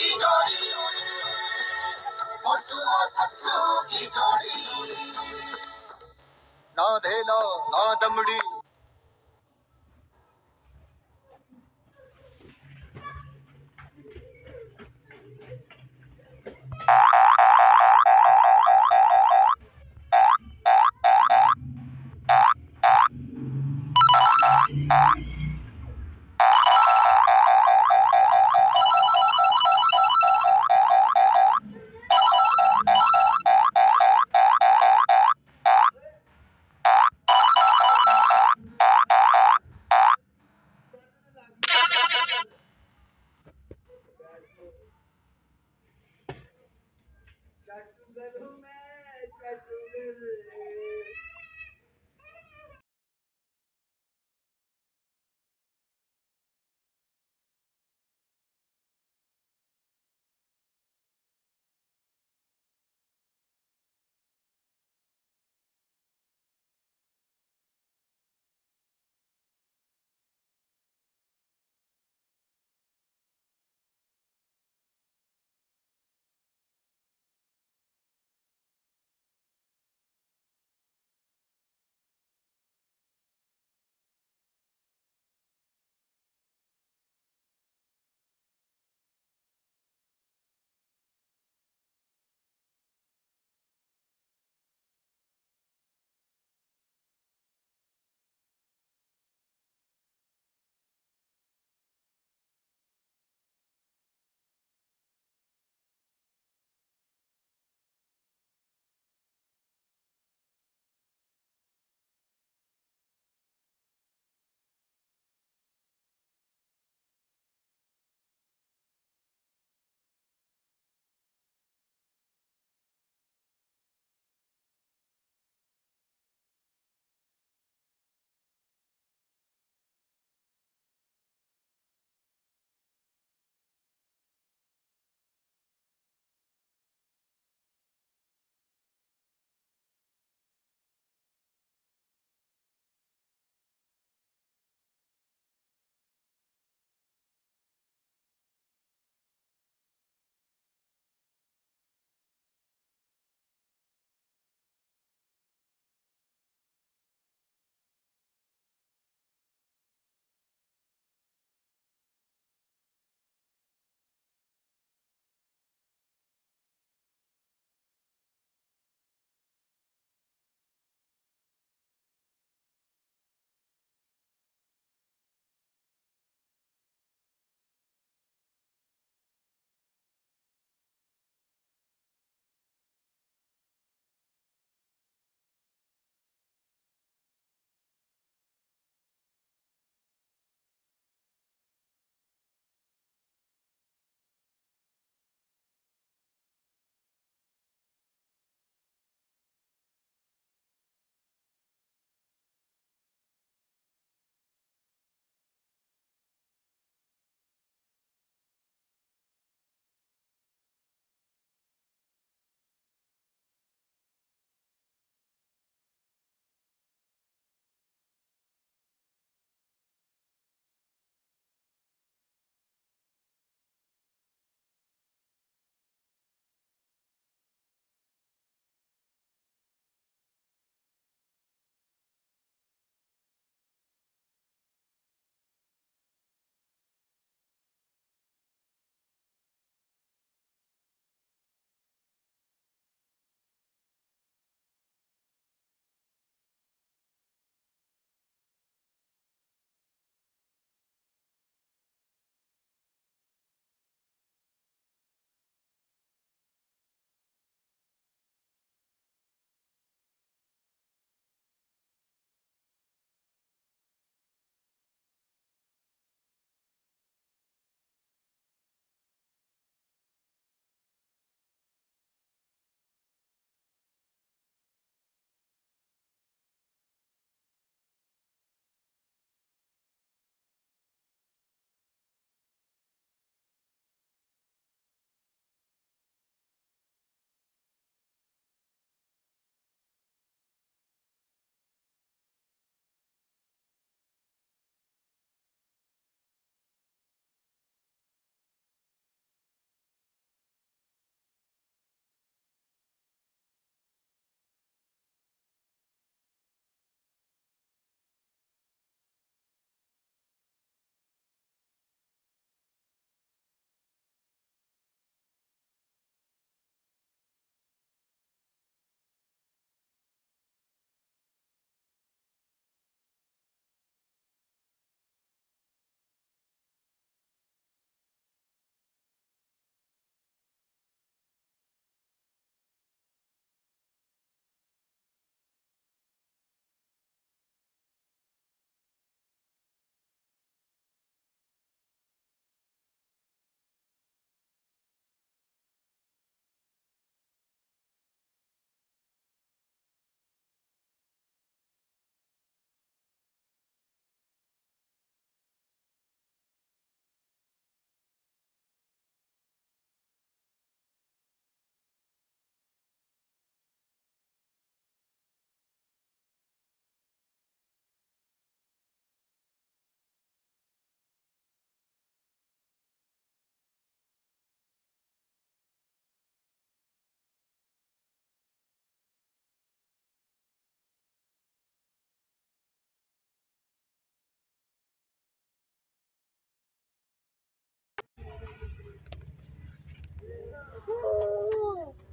की जोड़ी। मोटू और पतलू की जोड़ी। ना धेला ना दमड़ी।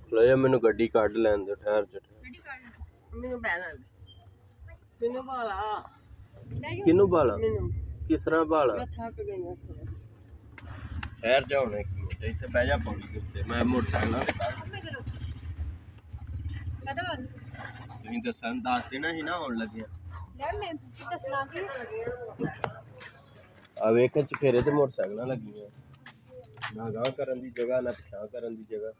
ਲੈ ਮੈਨੂੰ ਗੱਡੀ ਕੱਢ ਲੈਣ ਦੇ ਠਹਿਰ ਚ ਮੈਨੂੰ ਬਹਿ ਲੈਣ ਦੇ। ਮੈਨੂੰ ਭਾਲਾ ਕਿਹਨੂੰ ਭਾਲਾ ਮੈਨੂੰ। ਕਿਸ ਤਰ੍ਹਾਂ ਭਾਲਾ ਮੈਂ ਥੱਕ ਗਈ ਹਾਂ। ਠਹਿਰ ਜਾ ਹੁਣ ਇੱਕ ਮਿੰਟ ਇੱਥੇ ਬਹਿ ਜਾ ਪੌੜੀ ਦੇ ਉੱਤੇ। ਮੈਂ ਮੋਟਰਸਾਈਕਲ ਤੇ ਕੱਢ ਤੁਸੀਂ ਦੱਸਣ ਦੱਸ ਦੇਣਾ ਸੀ ਨਾ ਆਉਣ ਲੱਗਿਆ। ਆ ਵੇਖ ਚਫੇਰੇ ਤੇ ਮੋਟਰਸਾਈਕਲਾਂ ਲੱਗੀਆਂ। ਨਾ ਗਾਂ ਕਰਨ ਦੀ ਜਗ੍ਹਾ ਨਾ ਪਿਛਾਂ ਕਰਨ ਦੀ ਜਗ੍ਹਾ।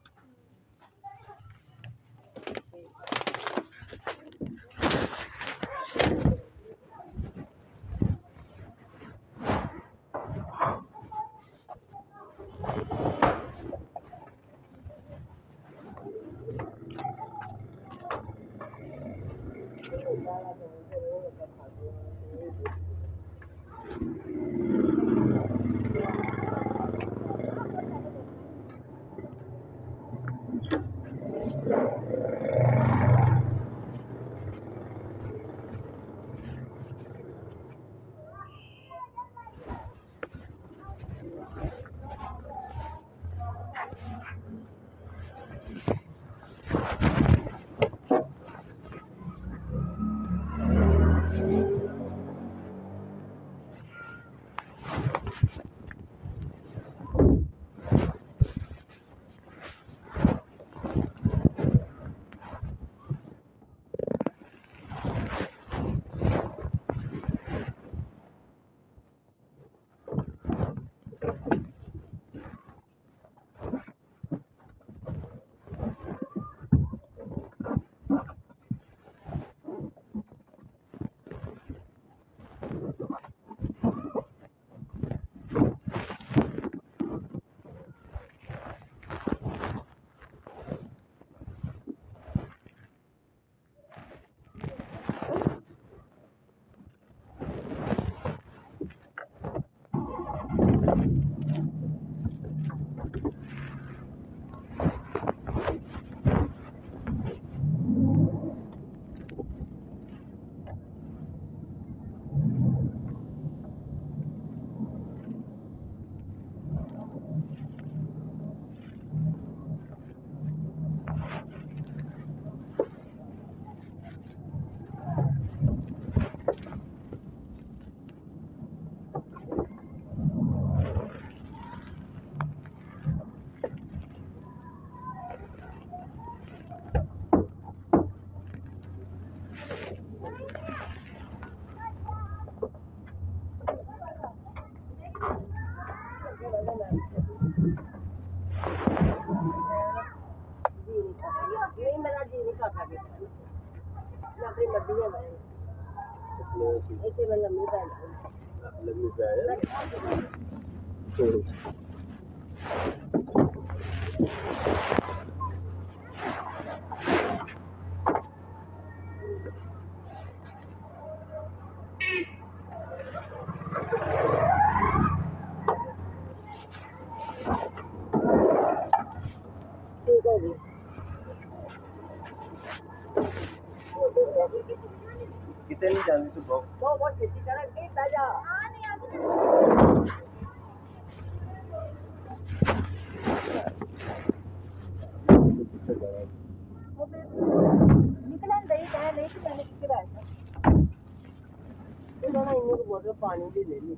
पानी भी ले ली।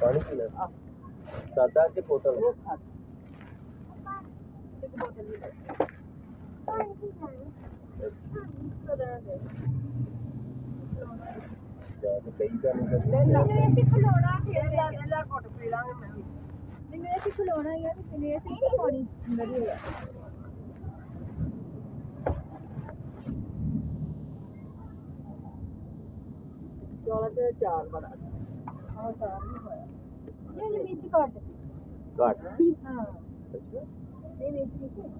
पानी पीना दादा के बोतल? कई खिलौना यार ਚਾਰ ਬੜਾ ਹਾਂ ਸਾਰ ਨਹੀਂ ਹੋਇਆ ਇਹ ਮਿਰਚ ਕੱਟ ਘੱਟ ਹਾਂ ਅੱਛਾ ਇਹ ਮਿਰਚ ਨਹੀਂ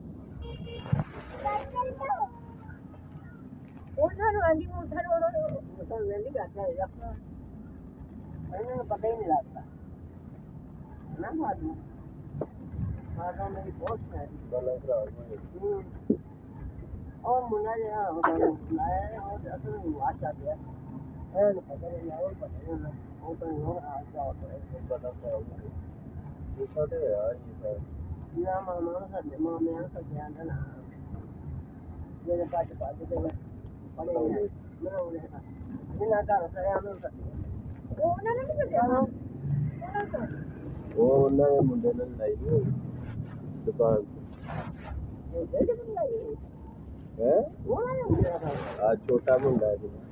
ਉਹ ਸਾਨੂੰ ਆਂਦੀ ਉਹ ਸਾਨੂੰ ਉਹ ਤਾਂ ਲੈ ਨਹੀਂ ਕਰਦਾ ਇਹ ਇਹਨਾਂ ਨੂੰ ਪਤਾ ਹੀ ਨਹੀਂ ਲੱਗਦਾ ਨਾ ਮਾਰੂ ਮਾਰੂ ਮੇਰੀ ਬਹੁਤ ਸਾਰੀ ਗਾਲਾਂ ਖਰਾਬ ਹੋ ਗਈ और मुन्ना जो है वो लाया है और असल में वाच आ गया है मुंडे दुकान छोटा मुंडा है।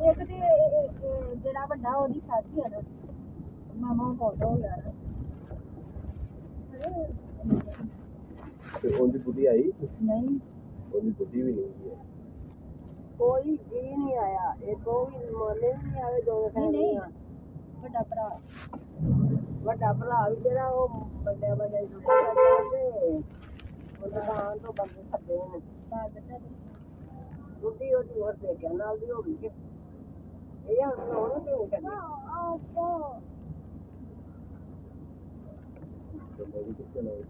ਇੱਕ ਤੇ ਇਹ- ਇਹ- ਇਹ ਜਿਹੜਾ ਵੱਡਾ ਉਹਦੀ ਸਾਥੀ ਹੈ ਨਾ ਮਾਮਾ ਕੋਲ ਹੋ ਗਿਆ ਨਾ ਅਰੇ, ਤੇ ਉਹਦੀ ਬੁੱਢੀ ਆਈ ਨਹੀਂ ਉਹਦੀ ਬੁੱਢੀ ਵੀ ਨਹੀਂ ਹੈ ਕੋਈ ਜੀ ਨਹੀਂ ਆਇਆ ਇਹ ਕੋਈ ਮੋਨੇ ਨਹੀਂ ਆਏ ਦੋ ਨਹੀਂ ਨਹੀਂ ਫੈਮਲੀਆਂ ਵੱਡਾ ਭਰਾ ਵੱਡਾ ਭਰਾ ਵੀ ਜਿਹੜਾ ਉਹ ਵੱਡੇ ਵੱਡੇ ਜੁੜੇ ਕਰਦਾ ਤੇ ਉਹ ਦੁਕਾਨ ਤੋਂ ਬੰਦੇ ਸੱਦੇ ਨੇ ਬਾਹਰ ਬੱਚਾ ਤੇ बुढ़ी होती और देखा नाल दी होगी के ये यार मैं होने तो नहीं करना तो मैं भी कुछ चलाऊं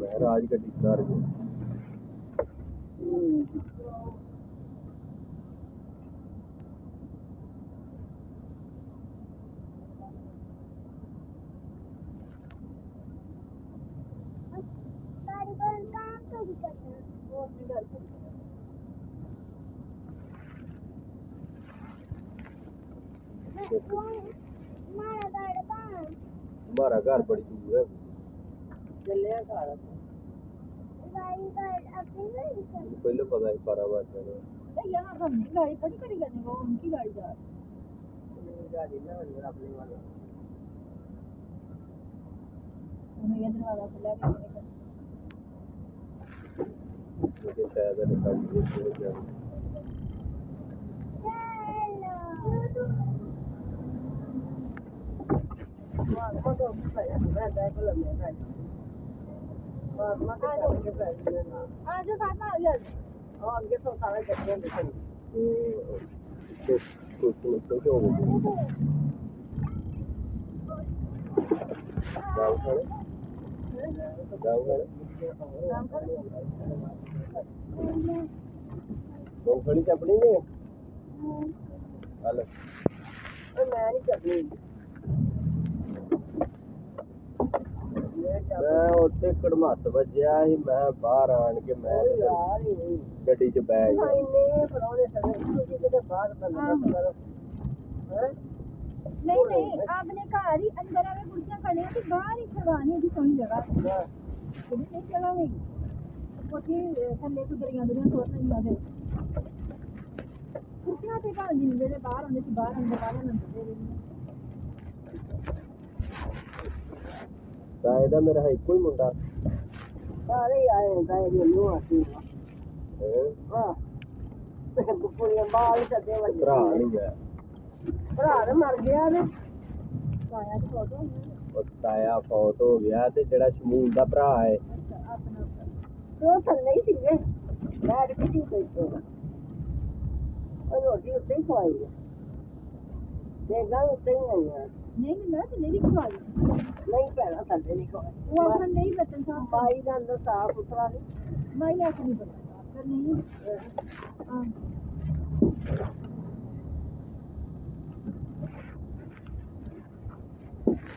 मैं राज का टिकदार हूँ हमारा घर बड़ी दूर है। चले घर गाड़ी गाड़ी अपनी गाड़ी पहले पता है। पारावार चलो यहाँ हमने गाड़ी खड़ी करी करने को उनकी गाड़ी जा रही गाड़ी ना अपने वाला। उन्हें ये दरवाज़ा खुला भी मुझे शायद आज आज आता येईल और ये तो सारे करते हैं कुछ कुछ तो क्यों हो गया गाँव खड़े गाँव खड़े गाँव खड़े मूंगफली चपड़ी ने हल ਉਹ ਮੈਂ ਨਹੀਂ ਕਰਨੀ ਮੈਂ ਉੱਥੇ ਕੜਮੱਤ ਵੱਜਿਆ ਸੀ ਮੈਂ ਬਾਹਰ ਆਣ ਕੇ ਮੈਂ ਤੇ ਯਾਰ ਇਹ ਗੱਡੀ 'ਚ ਬੈ ਗਿਆ ਇੰਨੇ ਫੜਾਉਣੇ ਸਾਰੇ ਤੁਸੀਂ ਕਿਤੇ ਬਾਹਰ ਬੰਦ ਕਰੋ ਹੈ नहीं नहीं आपने घर ही अंदर आवे कुर्सियां खड़े हैं तो बाहर ही खड़वानी है सोनी जगह थोड़ी नहीं जगह ಒಟ್ಲಿ ਥੱਲੇ ਤੋਂ ਦਰੀਆਂ ਦਰੀਆਂ ਤੋੜ ਲੈਂਦਾ ਦੇ ਕੁਰਸੀਆਂ ਤੇ ਘਰ ਜੀ ਜਿਹੜੇ ਬਾਹਰ ਹੁੰਦੇ ਸੀ ਬਾਹਰ ਅੰਦਰ ਬਾਹਰ ਅੰਦਰ ਦੇ ਰਹਿੰਦੇ ਤਾਂ ਇਹਦਾ ਮੇਰਾ ਇੱਕੋ ਹੀ ਮੁੰਡਾ ਸਾਰੇ ਆਏ ਦਾ ਇਹ ਨੂੰ ਆਸੀ ਵਾਹ ਤੇ ਕੁਪੂਰੀਆਂ ਬਾਲ ਸਦੇ ਵਰਗੇ ਭਰਾ ਨਹੀਂ ਹੈ ਭਰਾ ਤਾਂ ਮਰ ਗਿਆ ਨੇ ਤਾਇਆ ਫੋਟੋ ਉਹ ਤਾਇਆ ਫੋਟੋ ਹੋ ਗਿਆ ਤੇ ਜਿਹੜਾ ਸ਼ਮੂਲ ਦਾ ਭਰਾ ਹੈ canta nem ninguém. Cara, que desinfeitura. Olha, eu digo, tem coisa. Pegar não tem nenhuma. Nem nada, nem igual. Nem esperança, nem igual. O outro nem vai tentar. Mas ainda está a pular. Mas é que não vai.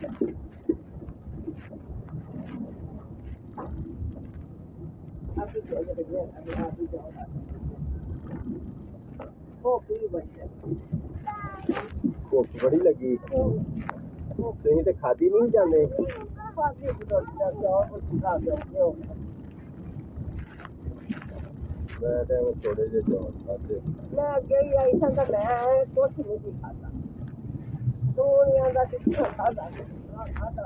Thank you. जो ये देखिए अभी आप ही जाओ खोपड़ी बड़ी खोप बड़ी लगी। तो ये तो खाती नहीं जाने? मैं थोड़े जे जाओ मैं अगे ही आई था मैं कुछ नहीं दिखाता तू नहीं आता किसी खाता खाता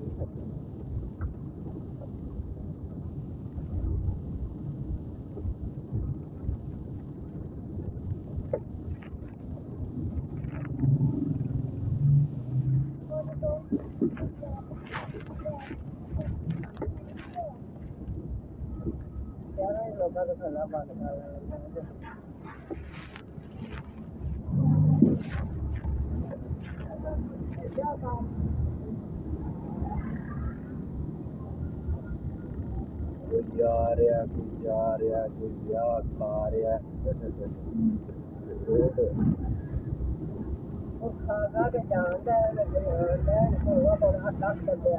ਆ ਰਿਹਾ ਕੋਈ ਜਾ ਰਿਹਾ ਕੋਈ ਵਿਆਹ ਖਾ ਰਿਹਾ ਉਹ ਖਾਗਾ ਕੇ ਜਾਂਦਾ ਹੈ ਲੈ ਕੋਲ ਬੜਾ ਹੱਥ ਕਰਦੇ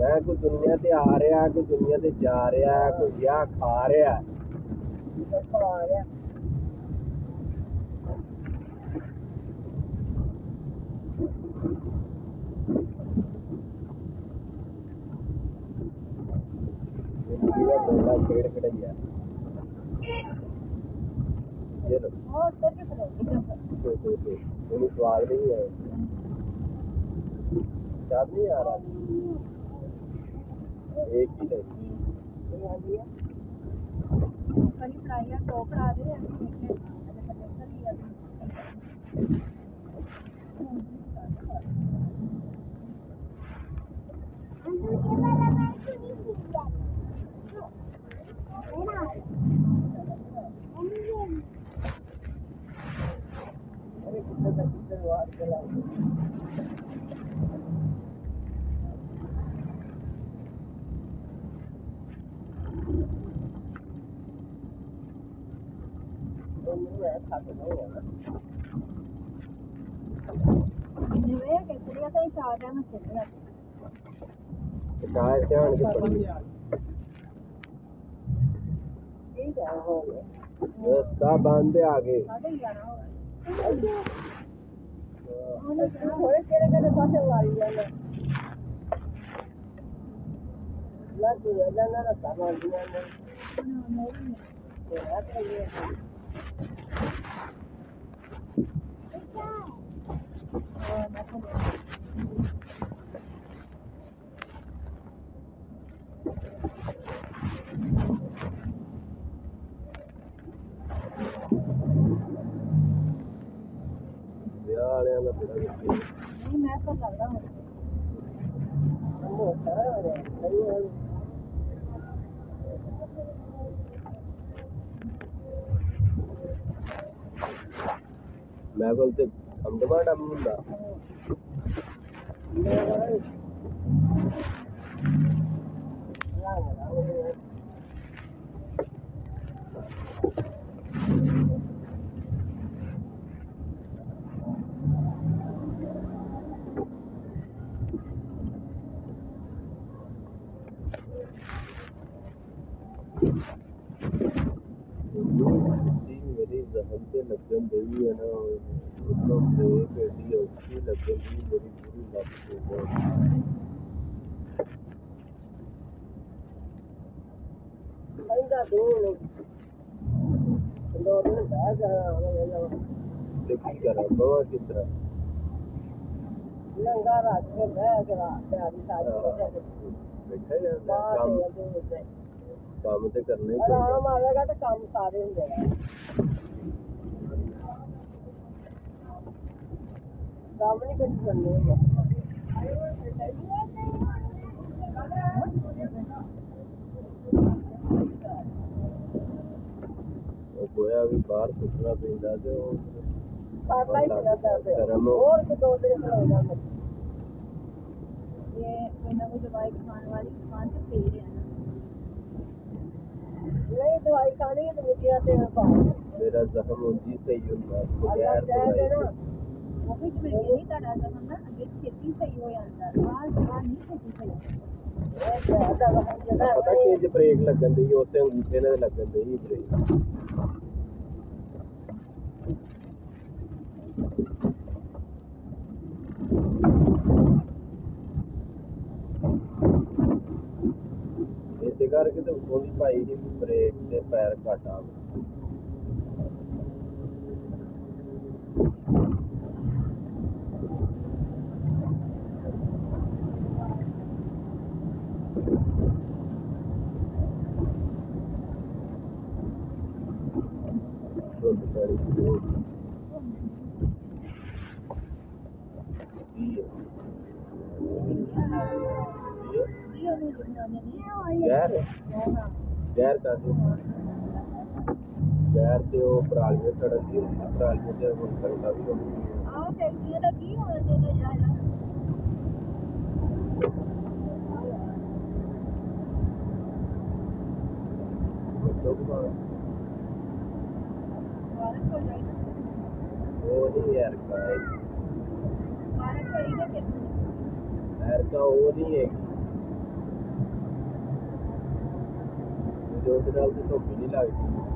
ਮੈਂ ਕੋਈ ਦੁਨੀਆ ਤੇ ਆ ਰਿਹਾ ਕੋਈ ਦੁਨੀਆ ਤੇ ਜਾ ਰਿਹਾ ਕੋਈ ਵਿਆਹ ਖਾ ਰਿਹਾ ਉਹ ਆ ਗਿਆ ਜ਼ਿੰਦਗੀ ਦਾ ਬੰਦਾ ਖੇਡ ਖੜਿਆ ਇਹ ਲੋ ਹੋਰ ਤੇ ਕਿਸ ਤਰ੍ਹਾਂ तो तो तो ਉਹਨੂੰ ਸਵਾਦ ਨਹੀਂ ਹੈ ਸਵਾਦ ਨਹੀਂ ਆ ਰਹਾ एक ही है। हाँ, पढ़ाई टॉपर तो आ रहे हैं बंद है आगे ਸਾਢੇ 11 ਆਲੇ ਆਲੇ ਨਹੀਂ ਮੈਂ ਤਾਂ ਲੱਗਦਾ ਹਾਂ ਉਹ ਸਾਰਾ ਹੋ ਰਿਹਾ ਹੈ ਮੈਂ ਕੋਲ ਤੇ ਅਮਦਵਾੜ ਅਮੁੰਦਾ Thank you. ਜ਼ਹਨ ਤੇ ਲੱਗਣ ਦਈ ਹੈ ਨਾ ਉਦੋਂ ਬ੍ਰੇਕ ਐਡੀ ਔਖੀ ਲੱਗਣ ਦੀ ਮੇਰੀ ਪੂਰੀ ਲੱਤ ਤੇ ਬਹੁਤ ainda duro. Quando eu casa, ਤੇ ਕੀ ਕਰਾਂ ਬਵਾ ਕਿਸ ਤਰ੍ਹਾਂ ਲੰਗਾ ਰੱਖ ਕੇ ਬਹਿ ਕੇ ਰਾਤ ਆਦੀ ਸਾਰੀ ਬੈਠਾ ਜਾਂਦਾ ਬਾਹਰ ਕੰਮ ਦੇ ਉੱਤੇ ਕੰਮ ਤੇ ਕਰਨਾ ਹੀ ਪੈਂਦਾ ਆਰਾਮ ਆਵੇਗਾ ਤਾਂ ਕੰਮ ਸਾਰੇ ਹੁੰਦੇ ਆ काम नहीं करती चल रही है गोया भी बाहर सुतना भी ना दे और पाला ही ना दे और तो दो दिन हो जाएगा ये मैंने वो दवाई खाने वाली खान तो सही है ना नहीं दवाई खाने की तो मुझे आते हैं मेरा जख्म उसी से ही हुआ। गैर दवाई तो कोविड में यही लड़ा जब हम ना अगर खेती सही हो या आज नहीं खेती सही ਪਤਾ ਕਿ ਜੇ ਬ੍ਰੇਕ ਲੱਗਣ ਦੀ ਉੱਥੇ ਅੰਗੂਠੇ ਨਾਲ ਲੱਗਣ ਦੀ ਬ੍ਰੇਕ ਇਸੇ ਕਰਕੇ ਤੇ ਉਹਦੀ ਭਾਈ ਦੀ ਬ੍ਰੇਕ ਤੇ ਪੈਰ ਘਟਾ Thank you. ਗੈਰ ਗੈਰ ਕਰ ਦਿਓ ਗੈਰ ਤੇ ਉਹ ਪਰਾਲੀਆਂ ਸੜਨ ਦੀ ਹੁੰਦੀ ਪਰਾਲੀਆਂ ਤੇ ਹੁਣ ਕਰਦਾ ਵੀ ਹੁੰਦੀ ਆਹ ਫੈਕਟਰੀਆਂ ਦਾ ਕੀ ਹੋਣਾ ਚਾਹੀਦਾ ਯਾਰ ਬਾਰਕ ਹੋ नहीं यार यार का वो नहीं है जो डालते तो पीली लागी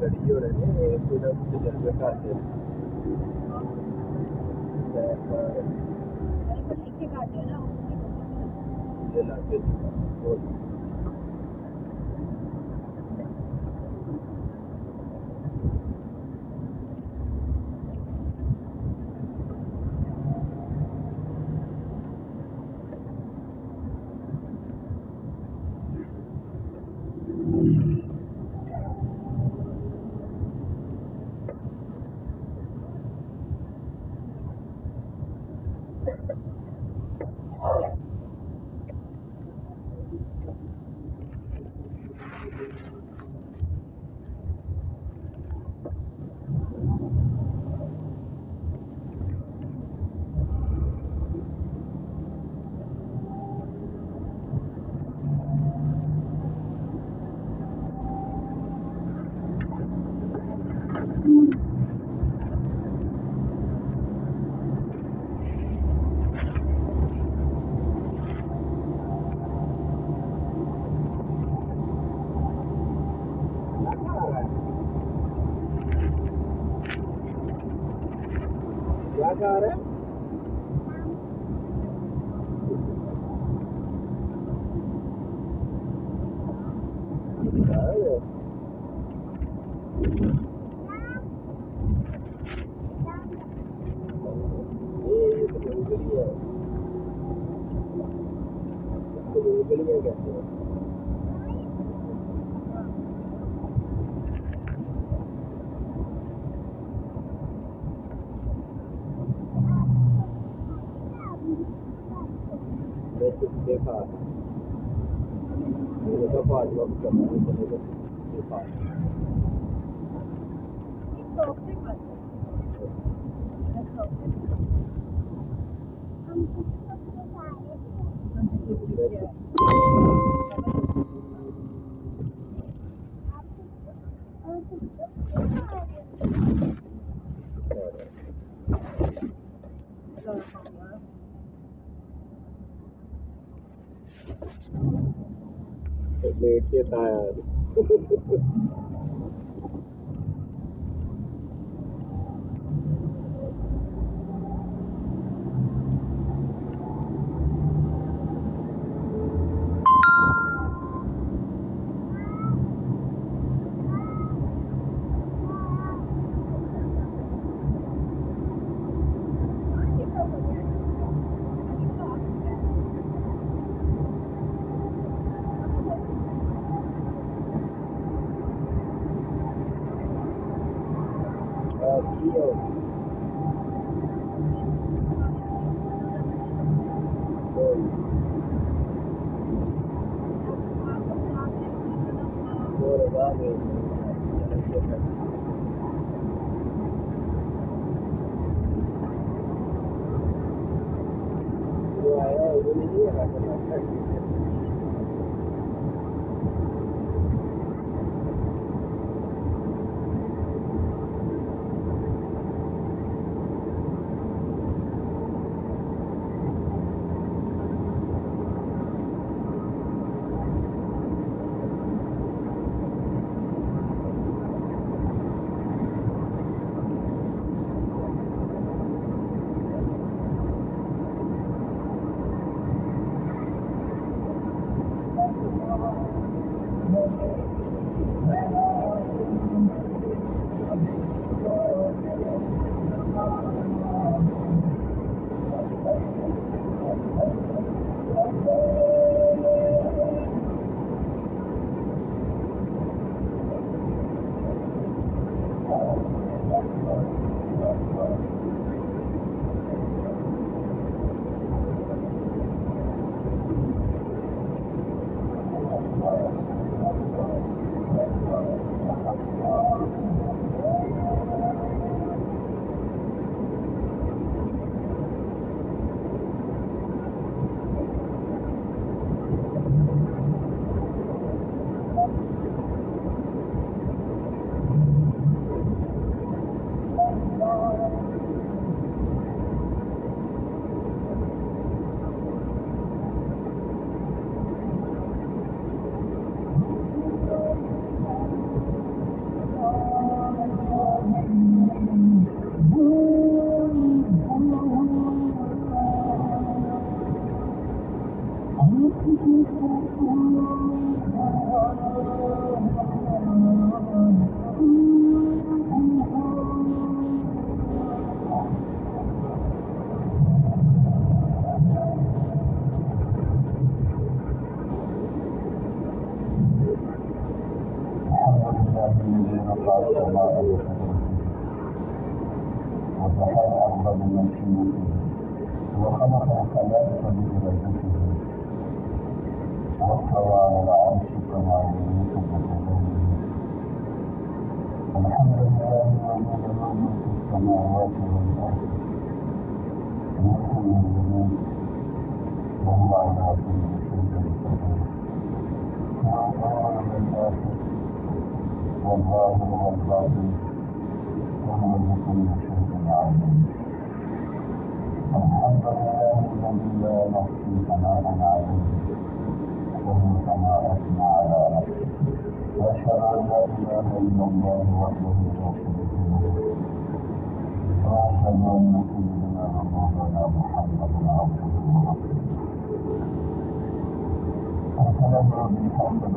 ಕಡಿಯೋಡೆ ಕೂಡ ಜನಬೇಕಾಗಿದೆ ಎಲ್ಲ Devagar, é? लेट के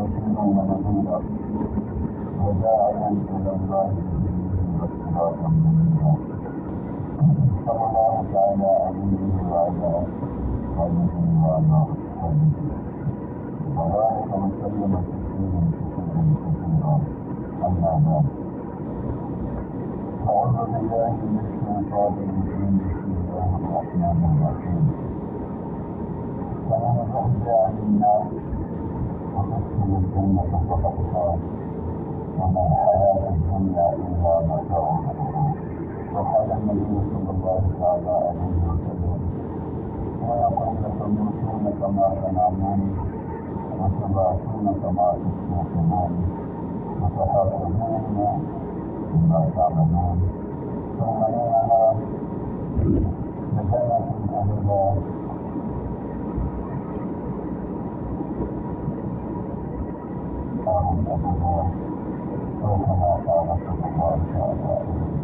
何だ? Thank you.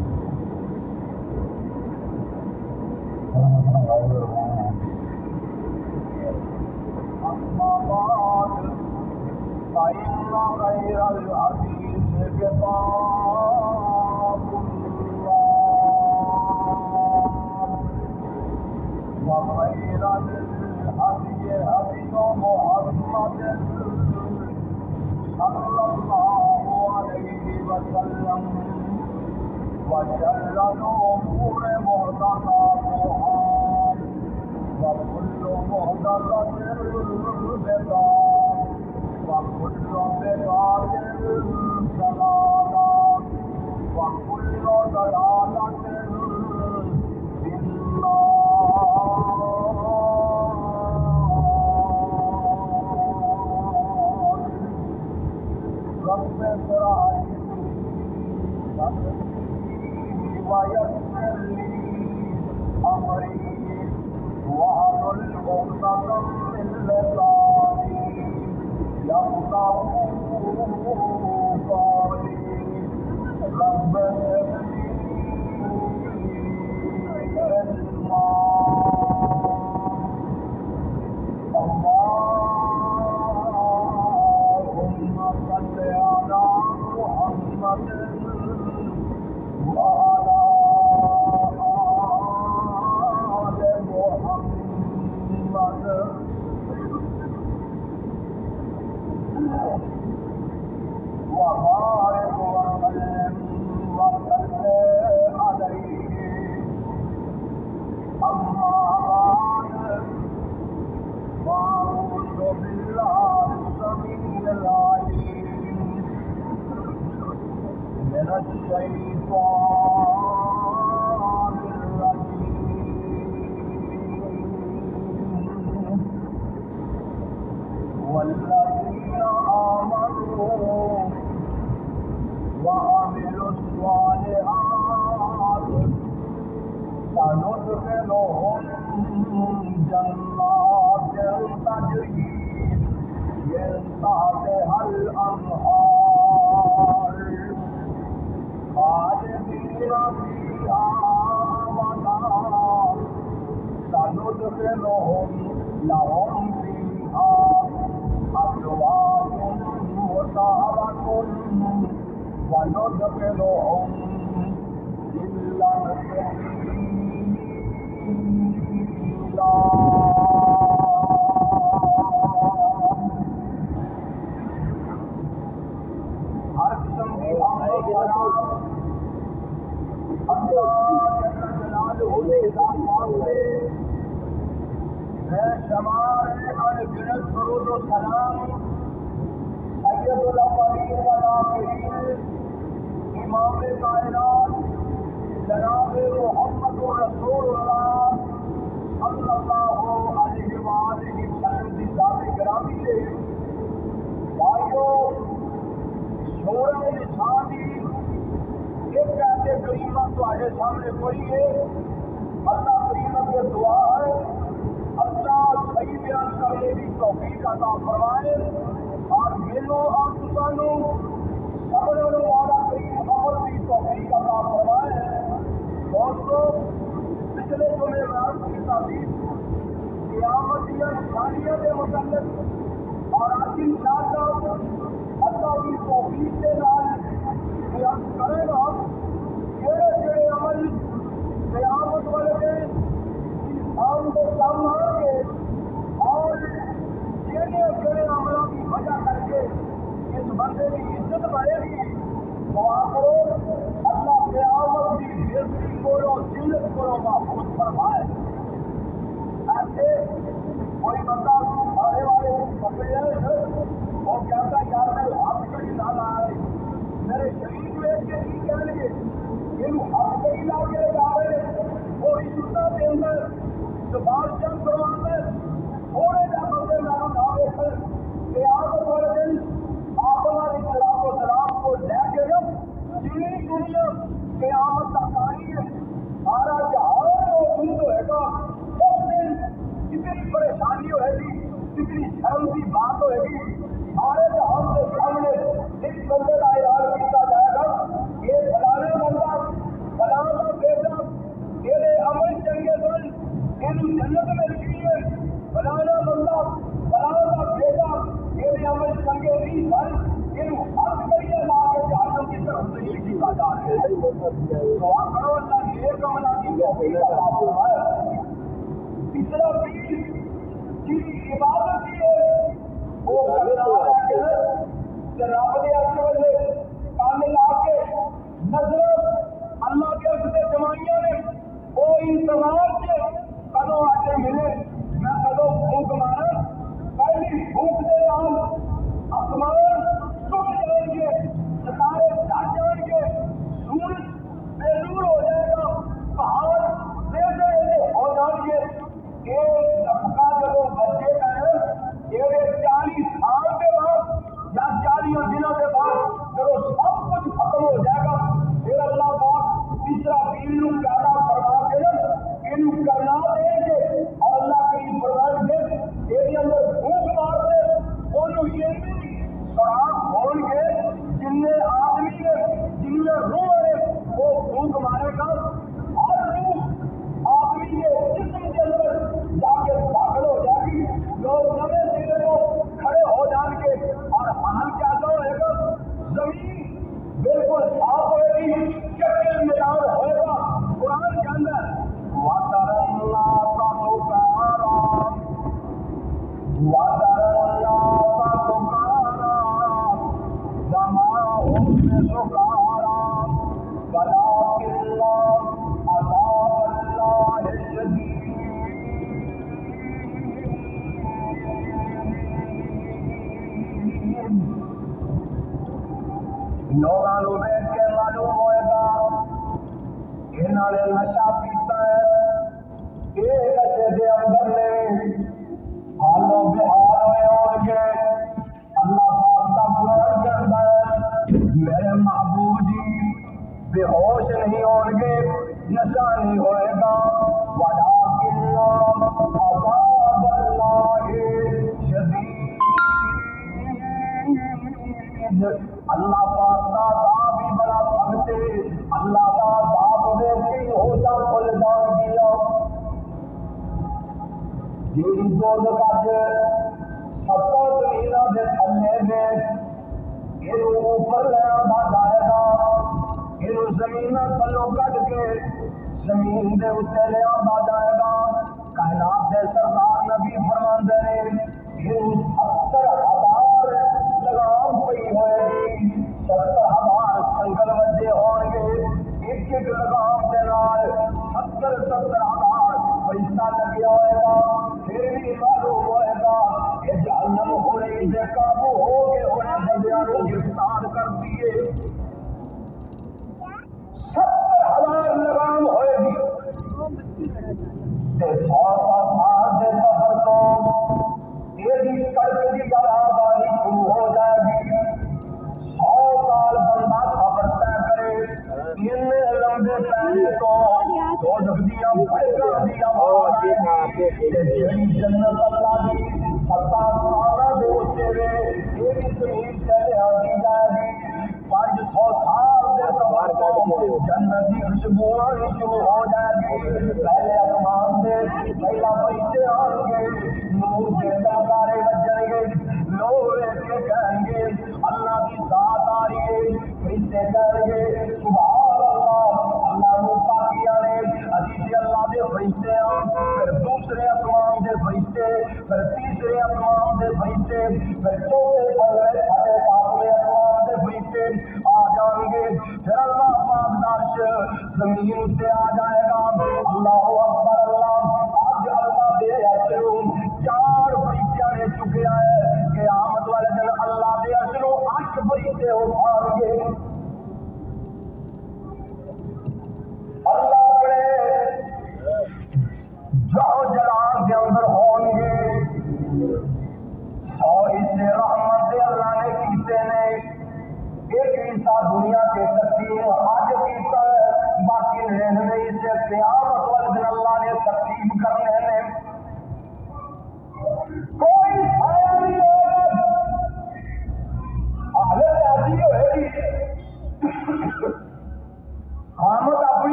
Yeah.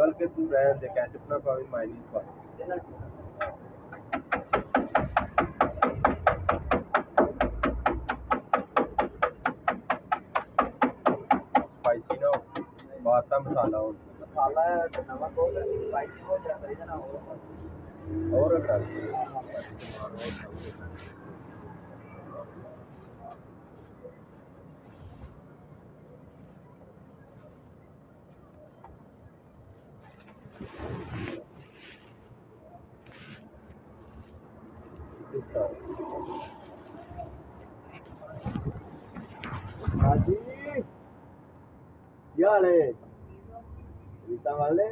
Work at the brand, they catch up now in mining park. Spicy ना हो बाता मसाला हो मसाला नमक हो स्पाइसी हो जरा ना हो और डाल हाजी याले रीता वाले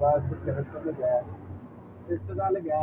बस करंट में गया रिश्तेदार गया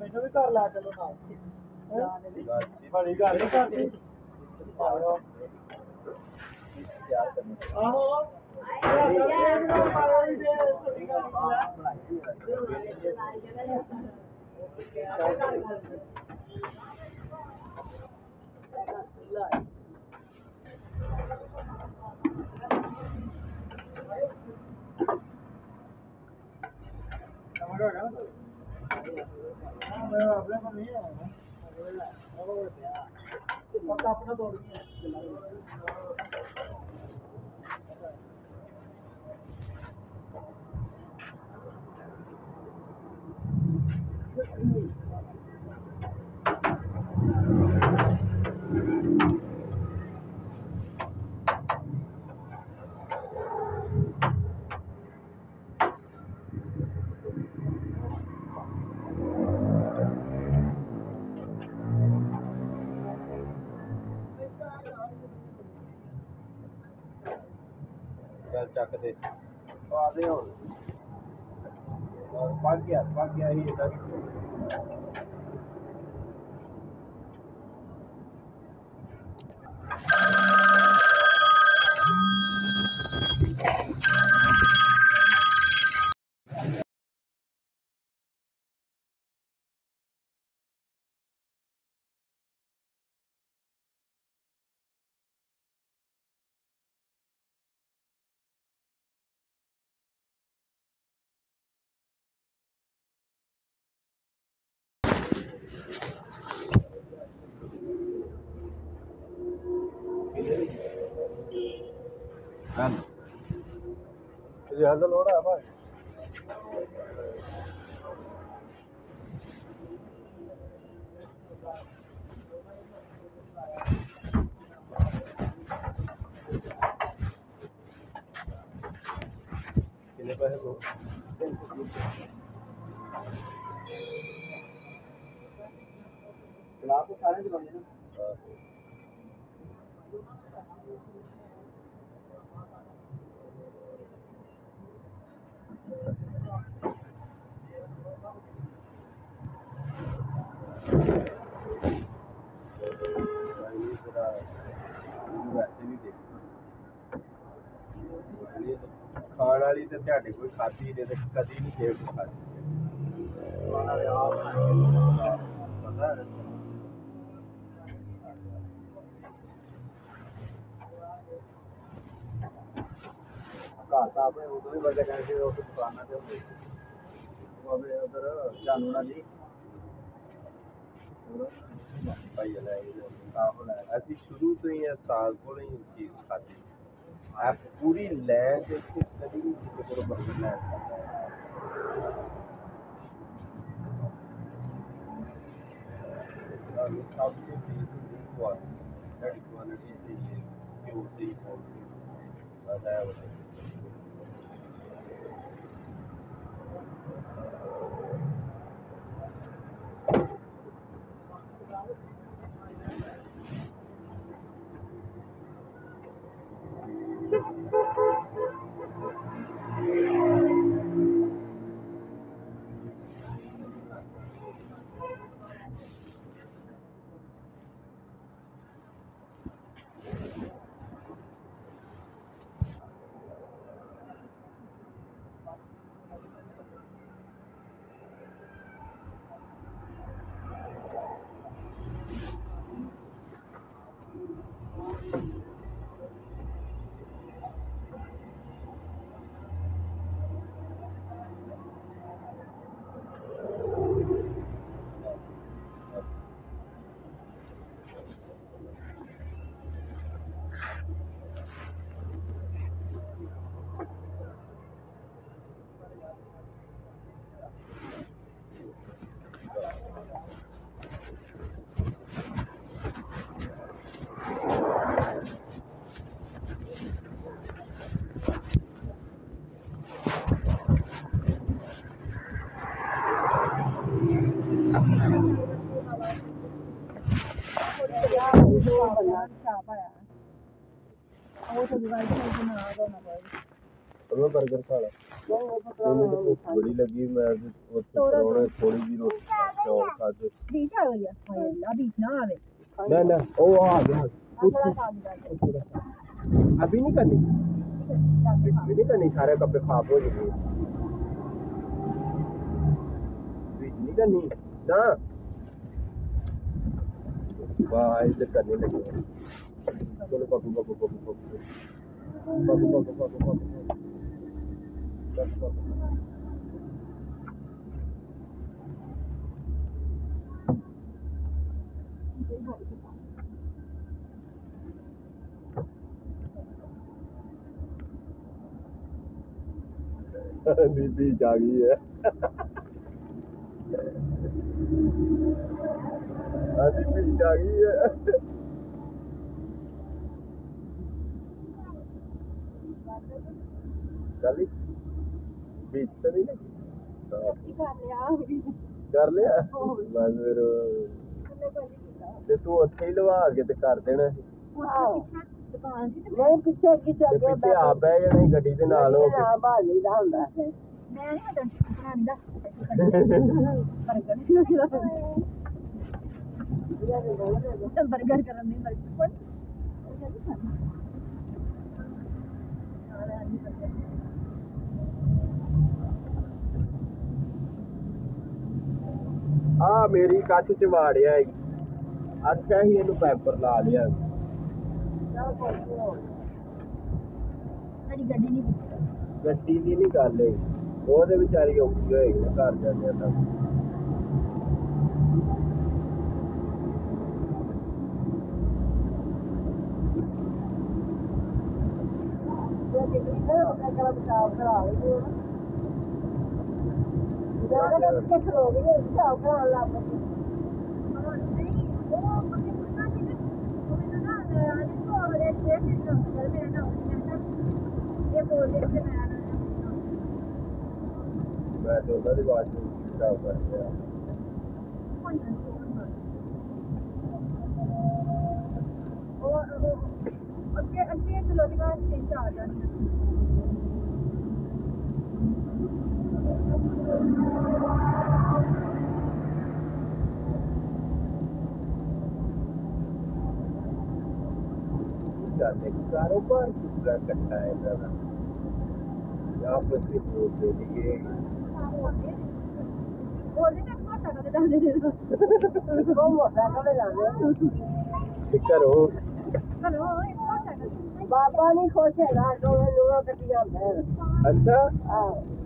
ਮੈਨੂੰ ਵੀ ਘਰ ਲੈ ਚਲੋ ਨਾਲ ਬੜੀ ਗੱਲ ਹੈ ਕਰਦੀ ਆਹੋ Thank you. não meu não não não वाक्य भाग्य ही हैजल हो रहा है भाई आपको सारे दिलाऊँगी ना ਵਾਲੀ ਤੇ ਤੁਹਾਡੇ ਕੋਈ ਖਾਦੀ ਨੇ ਤੇ ਕਦੀ ਨਹੀਂ ਖੇਡ ਖਾਦੀ ਖਾਣ ਵਾਲੇ ਆਪ ਬਣਾਏ ਪਤਾ ਹੈ ਘਰ ਤਾਂ ਆਪਣੇ ਉਦੋਂ ਹੀ ਵਜੇ ਕਹਿੰਦੇ ਉਹ ਦੁਕਾਨਾਂ ਤੇ ਹੁੰਦੇ ਸੀ ਉਹ ਆਪਣੇ ਉਧਰ ਜਾਨੂਣਾ ਜੀ ਭਾਈ ਲੈ ਆਹੋ ਲੈ ਅਸੀਂ ਸ਼ੁਰੂ ਤੋਂ ਹੀ ਉਸਤਾਦ ਕੋਲ ਹੀ ਚੀਜ਼ ਖਾਦੀ आप पूरी लैब किस तरीके से बदलना है that equality is the guilty for the मैं बर्गर खा रहा हूँ तो भूख बड़ी लगी मैं आज वो थोड़ा थोड़ी जी रोटी और खा के बीच आ गया हाय अल्लाह बीच ना आवे ना ना ओ आ गया अभी नहीं करनी अभी नहीं करनी सारे कपड़े खराब हो जाएँगे बीच नहीं करनी ना वाह इधर करने लगे चलो पकू पकू पकू पकू पकू पकू पकू पकू 你比吃鱼耶，哈哈！啊，你比吃鱼耶，哈哈！哪里？बीच तो नहीं लगी हाँ, ਕਰ ਲਿਆ ਬਸ ਫਿਰ ਤੇ ਤੂੰ ਉੱਥੇ ਹੀ ਲਵਾ ਕੇ ਤੇ ਕਰ ਦੇਣਾ ਸੀ। ਦੁਕਾਨ ਸੀ ਤੇ ਨਹੀਂ ਪਿੱਛੇ ਕੀ ਤੇ ਚੱਲ ਗਿਆ ਪਿੱਛੇ ਆ ਬਹਿ ਜਾਣਾ ਸੀ ਗੱਡੀ ਦੇ ਨਾਲ ਹੋ ਕੇ ਨਾ ਬਾਜੀ ਦਾ ਹੁੰਦਾ ਮੈਂ ਨਹੀਂ ਮਟਨ ਬਣਾਉਣੀ ਦਾ ਬਰਗਰ ਕਰਨ ਨਹੀਂ ਬਰਗਰ ਆ ਮੇਰੀ ਕੱਚ ਚ ਵਾੜਿਆ ਜੀ ਅੱਜ ਹੀ ਇਹਨੂੰ ਪੈਪਰ ਲਾ ਲਿਆ। ਗੱਡੀ ਦੀ ਨਹੀਂ ਗੱਲ ਹੈ ਉਹਦੇ ਵਿਚਾਰੀ ਔਖੀ ਹੋਏਗੀ ਘਰ ਜਾਂਦੇ ਤਾਂ। ਇਹ ਕਿਹਨੇ ਉਹ ਕਹਿੰਦਾ ਬਚਾਓ ਕਰਾ ਰਹੇ ਹੋ Og, og, og, og, og, og, og, og, जाने कारोबार दूसरा इकट्ठा है दादा यहाँ पर से बोल दे दिए करो बाबा नहीं खोज है ना लोगों का अच्छा? हाँ।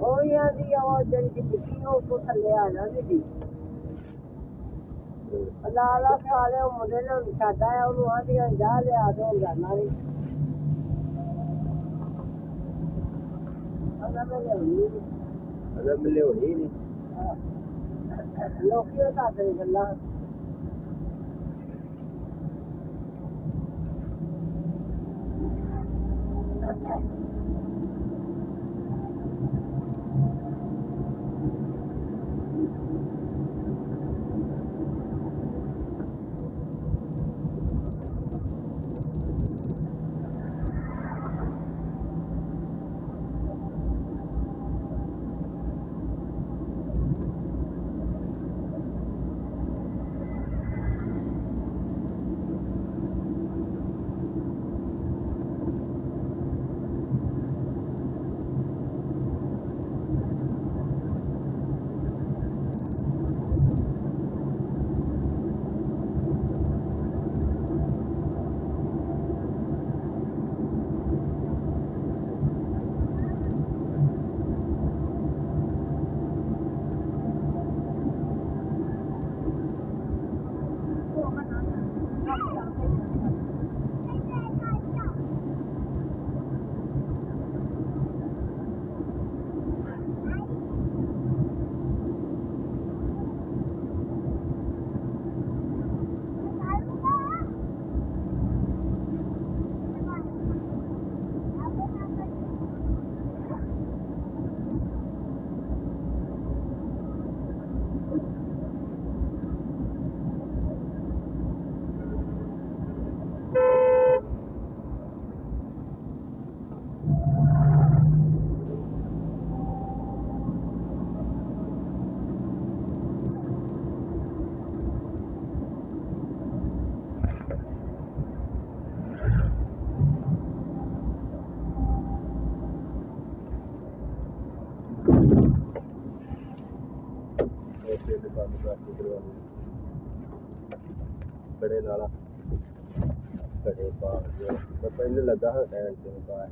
Olyan diavagyani kipikió kuta leállna, mindig. ਅੱਲਾ ਅੱਲਾ ਖਾਲੇ ਉਹ ਮੁੰਡੇ ਨੂੰ ਸਾਡਾ ਆ ਉਹਨੂੰ ਆਂਦੀਆਂ ਜਾ ਲਿਆ ਦੋ ਗਾਣਾ ਨਹੀਂ ਅੱਲਾ ਮਿਲੇ ਹੋਣੀ ਅੱਲਾ ਮਿਲੇ ਹੋਣੀ ਨਹੀਂ ਲੋਕੀ ਉਹ ਕਰਦੇ ਗੱਲਾਂ let don't there and things like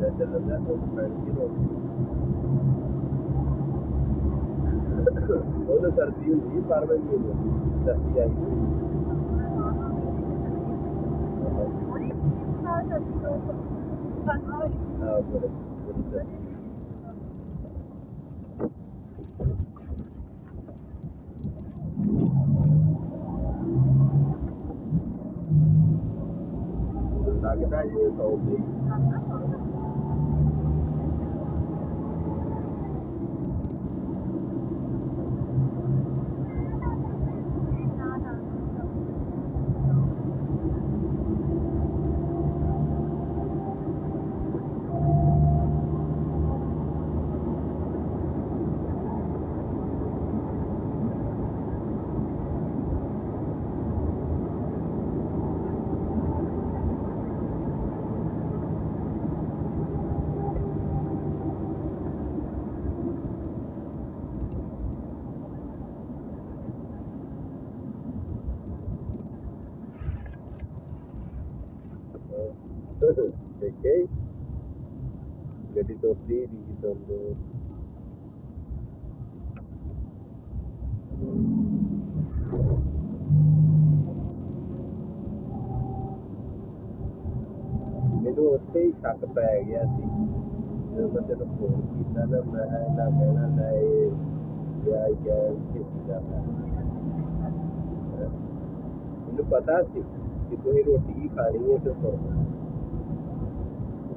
that the left of the वो तो सर्दी हुई बार बार ये सर्दी आई हुई हाँ बोले ਦੇਖੇ ਗੱਡੀ ਤੋਤੀ ਦੀ ਤੋਂਦੇ ਮੈਨੂੰ ਉੱਥੇ ਹੀ ਸ਼ੱਕ ਪੈ ਗਿਆ ਸੀ ਜਦੋਂ ਮੈਂ ਤੈਨੂੰ ਫੋਨ ਕੀਤਾ ਨਾ ਮੈਂ ਇਹਨਾਂ ਕਹਿਣਾ ਲੈ ਇਹ ਵਿਆਹ ਹੀ ਗਿਆ ਕਿਸ ਦਾ ਹੈ ਮੈਨੂੰ ਪਤਾ ਸੀ ਕਿ ਤੁਸੀਂ ਰੋਟੀ ਹੀ ਖਾਣੀ ਹੈ ਤੇ ਸੌਣਾ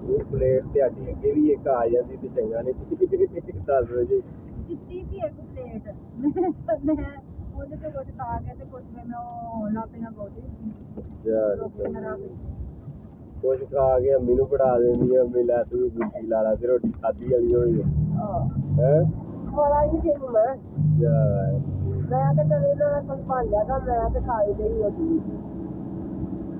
ਉਹ ਪਲੇਟ ਤੇ ਅੱਡੀ ਅੱਗੇ ਵੀ ਇੱਕ ਆ ਜਾਂਦੀ ਤੇ ਚੰਗਾ ਨਹੀਂ 10 ਵਜੇ ਦਿੱਤੀ ਸੀ ਇੱਕ ਪਲੇਟ ਮੈਂ ਮੈਂ ਉਹਦੇ ਤੋਂ ਕੁਝ ਖਾ ਕੇ ਤੇ ਕੁਝ ਮੈਂ ਉਹ ਲਾਪੀਆਂ ਬਹੁਤੀ ਯਾਰ ਰੋਟੀ ਨਾ ਰੱਖ ਕੁਝ ਖਾ ਕੇ ਅੰਮੀ ਨੂੰ ਫੜਾ ਦੇਣੀ ਅੰਮੀ ਲੈ ਤੂੰ ਵੀ ਗੁੱਡੀ ਲਾ ਲਾ ਤੇ ਰੋਟੀ ਖਾਧੀ ਵਾਲੀ ਹੋਈ ਹਾਂ ਹੈ ਖਵਾਲਾ ਹੀ ਸੀ ਮੈਂ ਯਾਰ ਮੈਂ ਤੇ ਕਦੇ ਨਾ ਕੋਲ ਭਾਂਡਿਆ ਦਾ ਮੈਂ ਤੇ ਖਾਈ ਗਈ ਉਹਦੀ ਆ ਕੇ ਮਾਂ ਨਾ ਨਿਕਲਵਾ ਬੰਦਾ ਕੀ ਸੀ ਬੰਦਾ ਉਹ ਚੌਲਾਂ ਦਾ ਸੇ ਬੰਦਾ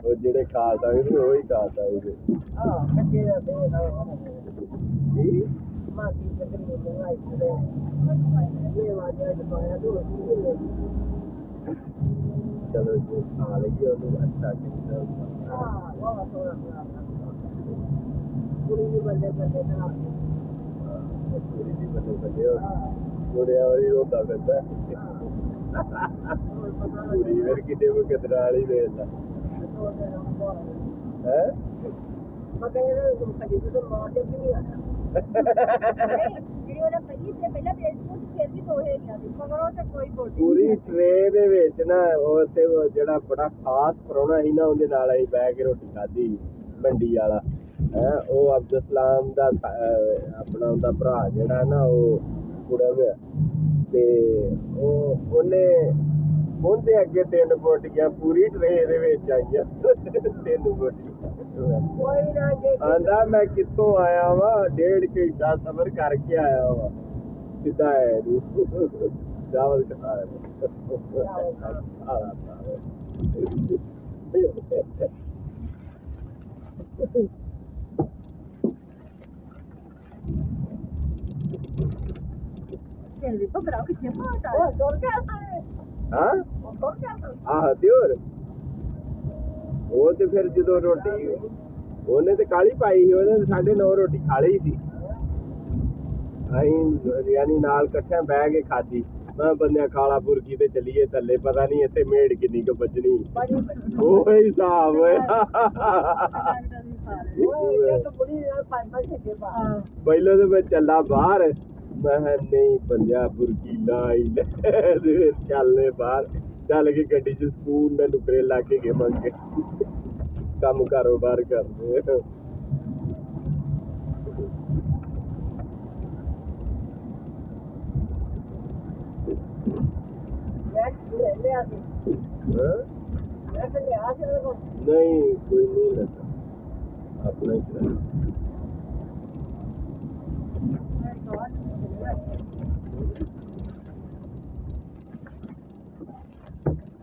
ਉਹ ਦੇਖ ਤੂੰ ਗੱਲਾਂ ਲੋਕਾਂ ਬੁੱਢੀਆਂ ਆ ਕੇ ਬਹਿ ਕੇ ਖਾਈ ਜਾਂਦੀਆਂ ਨੇ ਤੂੰ ਲੋਂਦੀ ਹੈ ਮੈਨੂੰ ਜਾ ਜਾ ਰਹੀ ਖਾਂਦੀ ਉਹ ਕਿੱਥੇ ਆ? ਉਹ ਜਿਹੜੇ ਖਾ ਸਕਦੇ ਉਹ ਹੀ ਖਾ ਸਕਦੇ ਹਾਂ ਕੱਚੇ ਦਾ ਦੇ ਨਾ ਕੀ ਮਾਤੀ ਤਕਰੀਬਨ ਬਣਾਈ ਤੇ ਇਹ ਵਾਜਾ ਦੇ ਪਾਇਆ ਦੋ ਚਲੋ ਜੀ ਖਾ ਲਈਏ ਉਹਨੂੰ ਅੱਛਾ ਕੀਤਾ ਹਾਂ ਵਾਹ ਥੋੜਾ ਥੋੜਾ ਪੂਰੀ ਵੀ ਬੰਦੇ ਬੰਦੇ ਨਾ ਪੂਰੀ ਦੀ ਬੱਲੇ ਬੱਲੇ ਹੋ ਮੁੜਿਆ ਵਾਲੀ ਰੋਂਦਾ ਫਿਰਦਾ ਪੂਰੀ ਫਿਰ ਕਿਤੇ ਉਹ ਕਦਰਾ ਵਾਲੀ ਵੇਖ ਲਾ ਹੈ? ਮਗਰ ਇਹ ਤੁਮ ਕਦੀ ਤੋਂ ਮਾਰ ਦੇ ਵੀ ਨਹੀਂ ਆਇਆ। ਪੂਰੀ ਟਰੇ ਦੇ ਵਿੱਚ ਨਾ ਉਹ ਤੇ ਉਹ ਜਿਹੜਾ ਬੜਾ ਖਾਸ ਪਰੋਣਾ ਸੀ ਨਾ ਉਹਦੇ ਨਾਲ ਅਸੀਂ ਬਹਿ ਕੇ ਰੋਟੀ ਖਾਧੀ ਮੰਡੀ ਵਾਲਾ। ਹੈ ਉਹ ਅਬਦੁਲ ਸਲਾਮ ਦਾ ਆਪਣਾ ਉਹਦਾ ਭਰਾ ਜਿਹੜਾ ਨਾ ਉਹ ਕੁੜਾ ਹੋਇਆ ਤੇ ਉਹ ਉਹਨੇ ਉਹਦੇ ਅੱਗੇ ਤਿੰਨ ਬੋਟੀਆਂ ਪੂਰੀ ਟਰੇ ਦੇ ਵਿੱਚ ਆਈਆਂ ਤਿੰਨ ਬੋਟੀਆਂ ਕੋਈ ਨਾ ਜੇ ਆਂਦਾ ਮੈਂ ਕਿੱਥੋਂ ਆਇਆ ਵਾਂ ਡੇਢ ਘੰਟਾ ਸਫ਼ਰ ਕਰਕੇ ਆਇਆ ਵਾਂ ਸਿੱਧਾ ਹੈ ਨੂੰ ਚਾਵਲ ਖਾ ਫਿਰ ਵੀ ਭਗਰਾ ਕਿੱਥੇ ਪਾਤਾ ਉਹ ਤੁਰ ਗਿਆ ਸਾਰੇ ਹਾਂ ਉਹ ਆਹ ਦਿਓਰ। ਉਹ ਤੇ ਫਿਰ ਜਦੋਂ ਰੋਟੀ ਉਹਨੇ ਤੇ ਕਾਲੀ ਪਾਈ ਸੀ, ਉਹਨੇ ਤੇ ਨੌ ਰੋਟੀ ਖਾ ਲਈ ਸੀ। ਅਸੀਂ ਯਾਨੀ ਨਾਲ ਇਕੱਠਿਆਂ ਬਹਿ ਕੇ ਖਾਧੀ। ਮੈਂ ਬੰਦਿਆਂ ਖਾਲਾ ਬੁਰਕੀ ਤੇ ਚੱਲੀਏ ਥੱਲੇ, ਪਤਾ ਨਹੀਂ ਇੱਥੇ ਮੇੜ ਕਿੰਨੀ ਕੁ ਵੱਜਣੀ। ਬੜੀ ਉਹ ਹੀ ਹਿਸਾਬ ਪਹਿਲਾਂ ਤੇ ਮੈਂ ਚੱਲਾ ਬਾਹਰ। ਮੈਂ ਕਿਹਾ ਨਹੀਂ ਬੰਦਿਆ, ਬੁਰਕੀ ਲਾਈ ਲੈ। ਚੱਲੇ ਬਾਹਰ। चल डालेगी गड्डी च स्कूल ने नुकरे लाके गे मंग कम कारोबार कर रहे नहीं कोई नहीं लगा अपना ही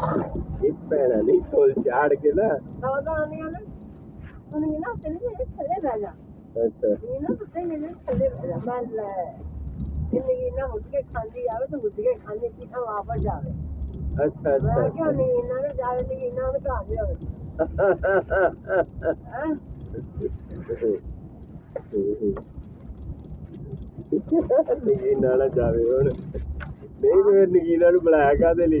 ਇਹ ਭੈਣਾਂ ਨਹੀਂ ਫੁੱਲ ਚਾੜ ਕੇ ਨਾ। ਸਾਵਧਾਨੀਆਂ ਨੇ ਉਹਨੇ ਨਾ ਤੇਰੇ ਮੇਰੇ ਥੱਲੇ ਬਹਿ ਜਾ। ਅੱਛਾ। ਇਹ ਨਾ ਤੁੱਤੇ ਮੇਰੇ ਥੱਲੇ ਬਹਿ ਜਾ ਮੈਂ ਲੈ। ਇੰਨੀ ਨਾ ਉੱਠ ਕੇ ਖਾਂਦੀ ਆਵੇ ਤਾਂ ਉੱਠ ਕੇ ਖਾਂਦੀ ਕੀ ਤਾਂ ਵਾਪਸ ਜਾਵੇ। ਅੱਛਾ ਮੈਂ ਕਿਹਾ ਅੱਛਾ ਨਹੀਂ ਇਹਨਾਂ ਨੇ ਜਾਵੇ ਨਹੀਂ ਇਹਨਾਂ ਨੇ ਘਰ ਜਾਵੇ ਨਗੀਨਾ ਨਾ ਜਾਵੇ ਹੁਣ। ਨਹੀਂ ਤੇ ਨਗੀਨਾ ਨੂੰ ਬੁਲਾਇਆ ਕਾਦੇ ਲਈ?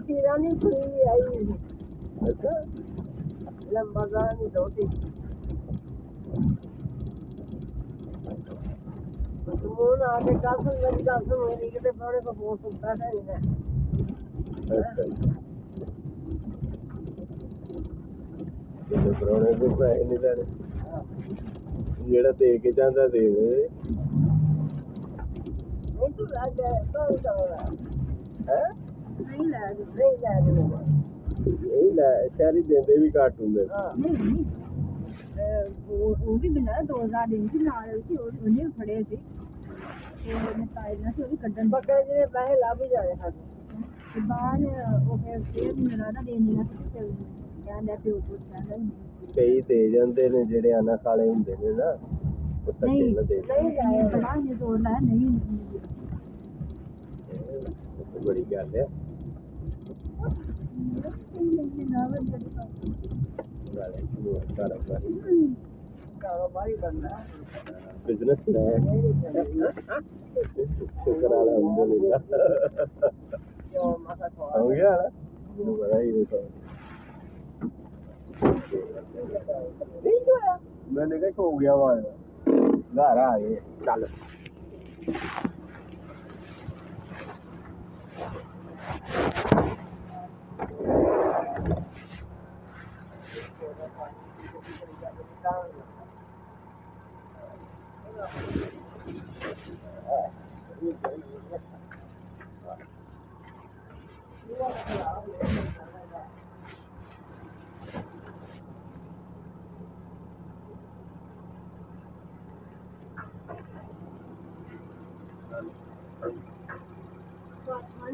ਨਾ ਤੂੰ ਪਪਾ ਇਹ ਇਹ ਥੋੜੀ ਹੈ ਇਹ ਤਾਂ ਲੋਕ ਥੋੜੀ ਹੈ ਉਹ ਹਾਂ ਇਹ ਕਾਲੇ ਗਿਆ ਨਾ ਕੀ ਰੱਖਿਆ ਨੇ ਮਰੀਮ ਰੱਖਣਾ ਚਾਹੀਦਾ ਆ ਮਰੀ ਨਹੀਂ ਆਂਦੀ ਸਭ ਮਰੀਮ ਹੈਗੀ ਹੈ ਸੋਨੇ ਹੈ ਜੱਜ ਦੀ ਮਰੀਮ ਜੱਜ ਦੀ ਹੈ ਉਹ ਤੇ ਜੱਜ ਦੀ ਹੈ ਸੋਦੀ ਹੈ ਨਾ ਹੁਣ ਹੁਣ ਹੋ ਰਿਹਾ ਹੈ ਫਾਤਮਾ ਰੱਖਿਆ ਮੇਰੀ ਤਹਰੀਰ ਫਾਤਮਾ ਤੋਂ ਦੀ ਹੋ ਰਿਹਾ ਹੈ ਫਾਤਮਾ ਰਹਿਨ ਫਾਤਮਾ ਹਾਂ ਹੋ ਰਹੀ ਹੈ ਖਾਵਾ ਹੁਰਮ ਤੋਂ ਯਾਨੀ ਕਿ ਰਹਿਨ ਫਾਤਮਾ ਬੱਤੀ ਰਾਣੀ ਕੁੜੀ ਆਈ ਅੱਛਾ ਲੰਬਰਦਾਰ ਦੀ ਦੋਤੀ ਮੋਨ ਆ ਕੇ ਕੱਲ ਨੂੰ ਮੇਰੀ ਗੱਲ ਸੁਣ ਮੇਰੀ ਕਿਤੇ ਪੌੜੇ ਕੋ ਫੋਨ ਸੁਣਦਾ ਨਹੀਂ ਹੈ ਅੱਛਾ ਜੀ ਜਿਹੜੇ ਪਰੋਣੇ ਦੇ ਪੈਸੇ ਨਹੀਂ ਲੈਣੇ ਜਿਹੜਾ ਦੇ ਕੇ ਜਾਂਦਾ ਦੇ ਦੇ ਨਹੀਂ ਤੂੰ ਲੱਗ ਗਿਆ ਕੋਈ ਦਵਾ ਹੈ ਨਹੀਂ ਲੈ ਨਹੀਂ ਲੈ ਦੇ ਇਹ ਲੈ ਸ਼ਹਿਰੀ ਦਿੰਦੇ ਵੀ ਘੱਟ ਹੁੰਦੇ ਹਾਂ ਨਹੀਂ ਨਹੀਂ ਅਹ ਉਹ ਉਹ ਵੀ ਬਿਨਾ 2000 ਦਿਨ ਸੀ ਨਾਲ ਸੀ ਉਹ ਉਹਨੇ ਵੀ ਫੜੇ ਸੀ ਤੇ ਉਹਨੇ ਤਾਇਰ ਨਾਲ ਸੀ ਉਹ ਵੀ ਕੱਢਣ ਦਾ ਬੱਕਰੇ ਜਿਹੜੇ ਪੈਸੇ ਲੱਭ ਹੀ ਜਾਣੇ ਸਾਡੇ ਤੇ ਬਾਹਰ ਉਹ ਫਿਰ ਫੇਰ ਵੀ ਮੇਰਾ ਨਾ ਦੇਣ ਨਹੀਂ ਸੀ ਤੇ ਕਹਿੰਦਾ ਪਿਓ ਪੁੱਤ ਕਹਿੰਦਾ ਸੀ, ਕਈ ਦੇ ਜਾਂਦੇ ਨੇ ਜਿਹੜੇ ਅਨਾ ਕਾਲੇ ਹੁੰਦੇ ਨੇ ਨਾ ਉਹ ਧੱਕੇ ਨਹੀਂ ਨਾਲ ਦੇ ਨਹੀਂ ਨਹੀਂ ਬੜਾ ਨੇ ਜ਼ੋਰ ਲਾਇਆ ਨਹੀਂ ਇਹ ਬੜੀ ਗੱਲ ਹੈ बिज़नेस शुक्र मैंने कहा हो गया वहाँ घर आ गए चल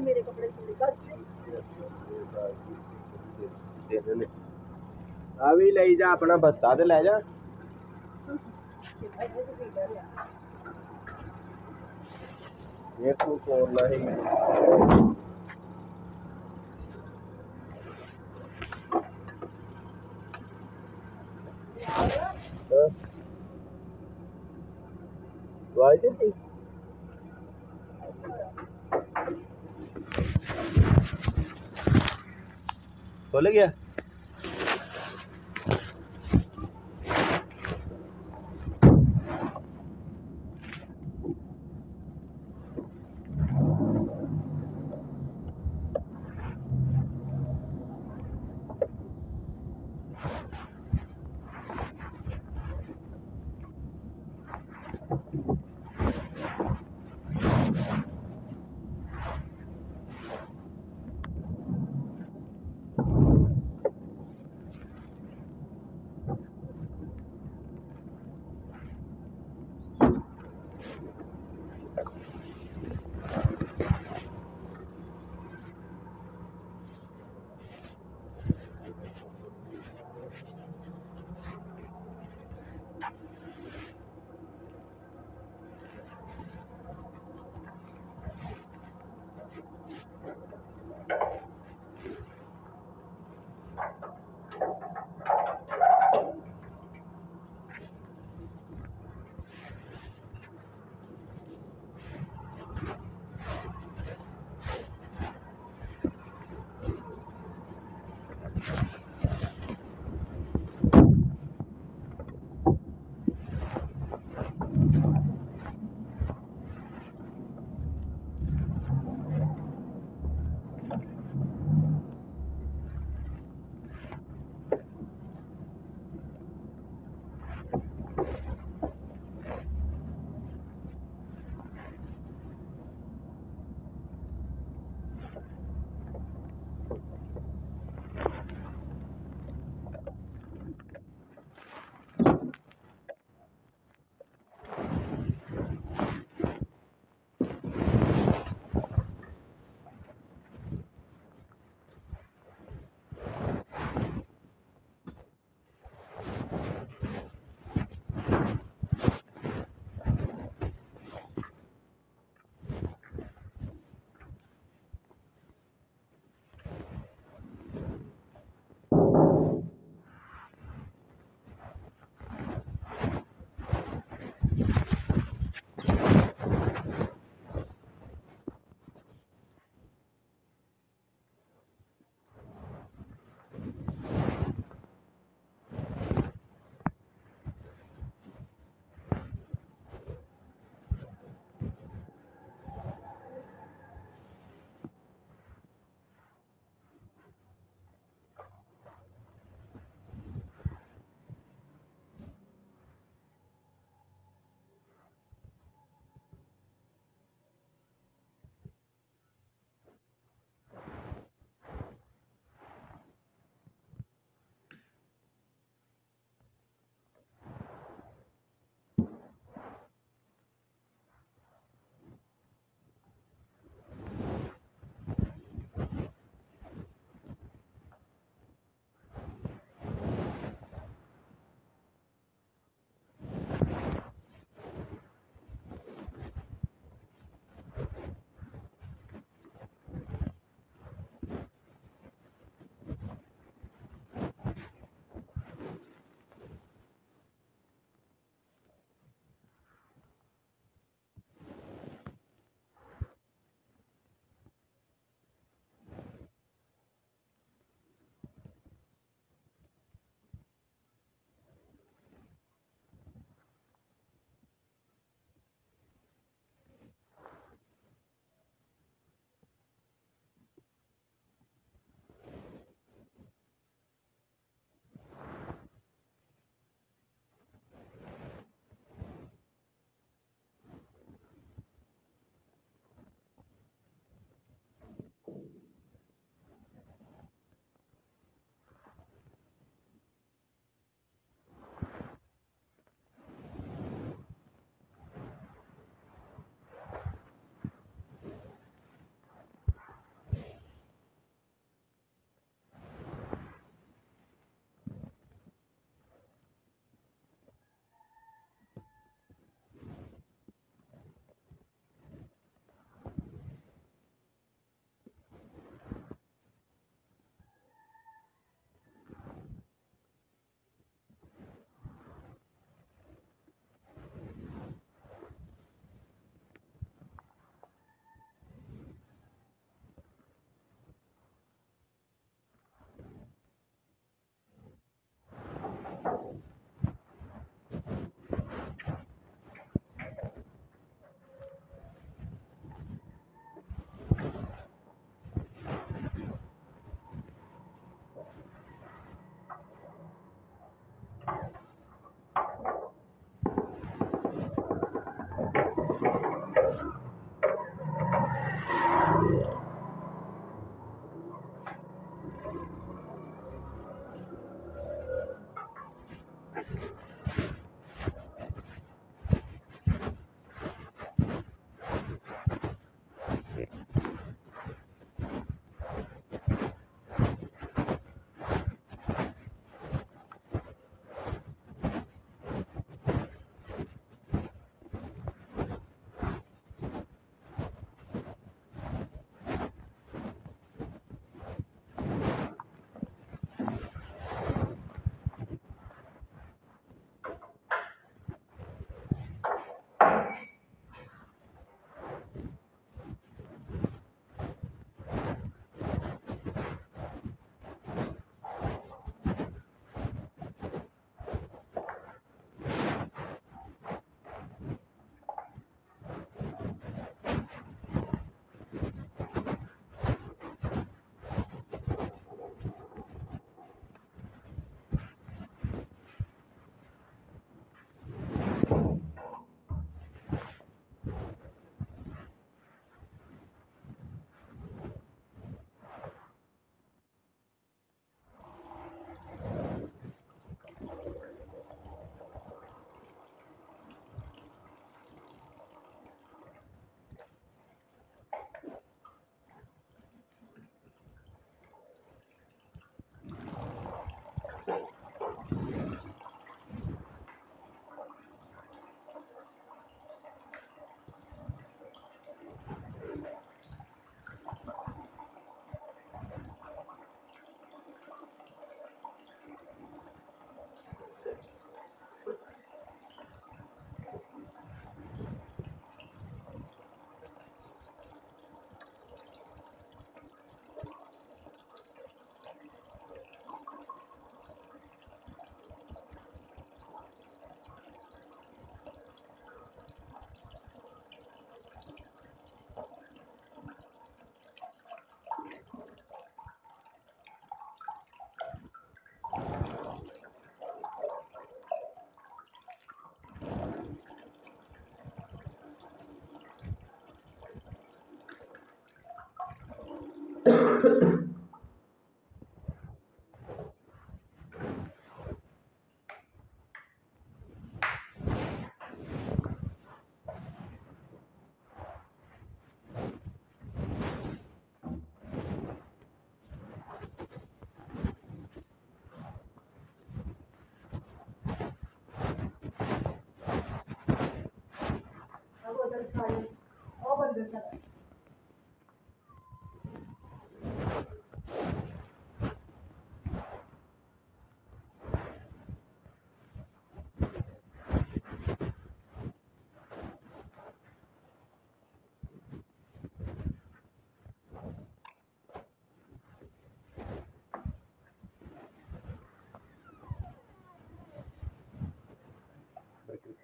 मेरे कपड़े ਸੁਣ ਕਰ ਆ ਵੀ ਲਈ ਜਾ ਆਪਣਾ ਬਸਤਾ ਤੇ ਲੈ ਜਾ ਇਹ ਤੂੰ ਕੋਰ ਨਹੀਂ ਵਾਈ ਜੀ खुल गया?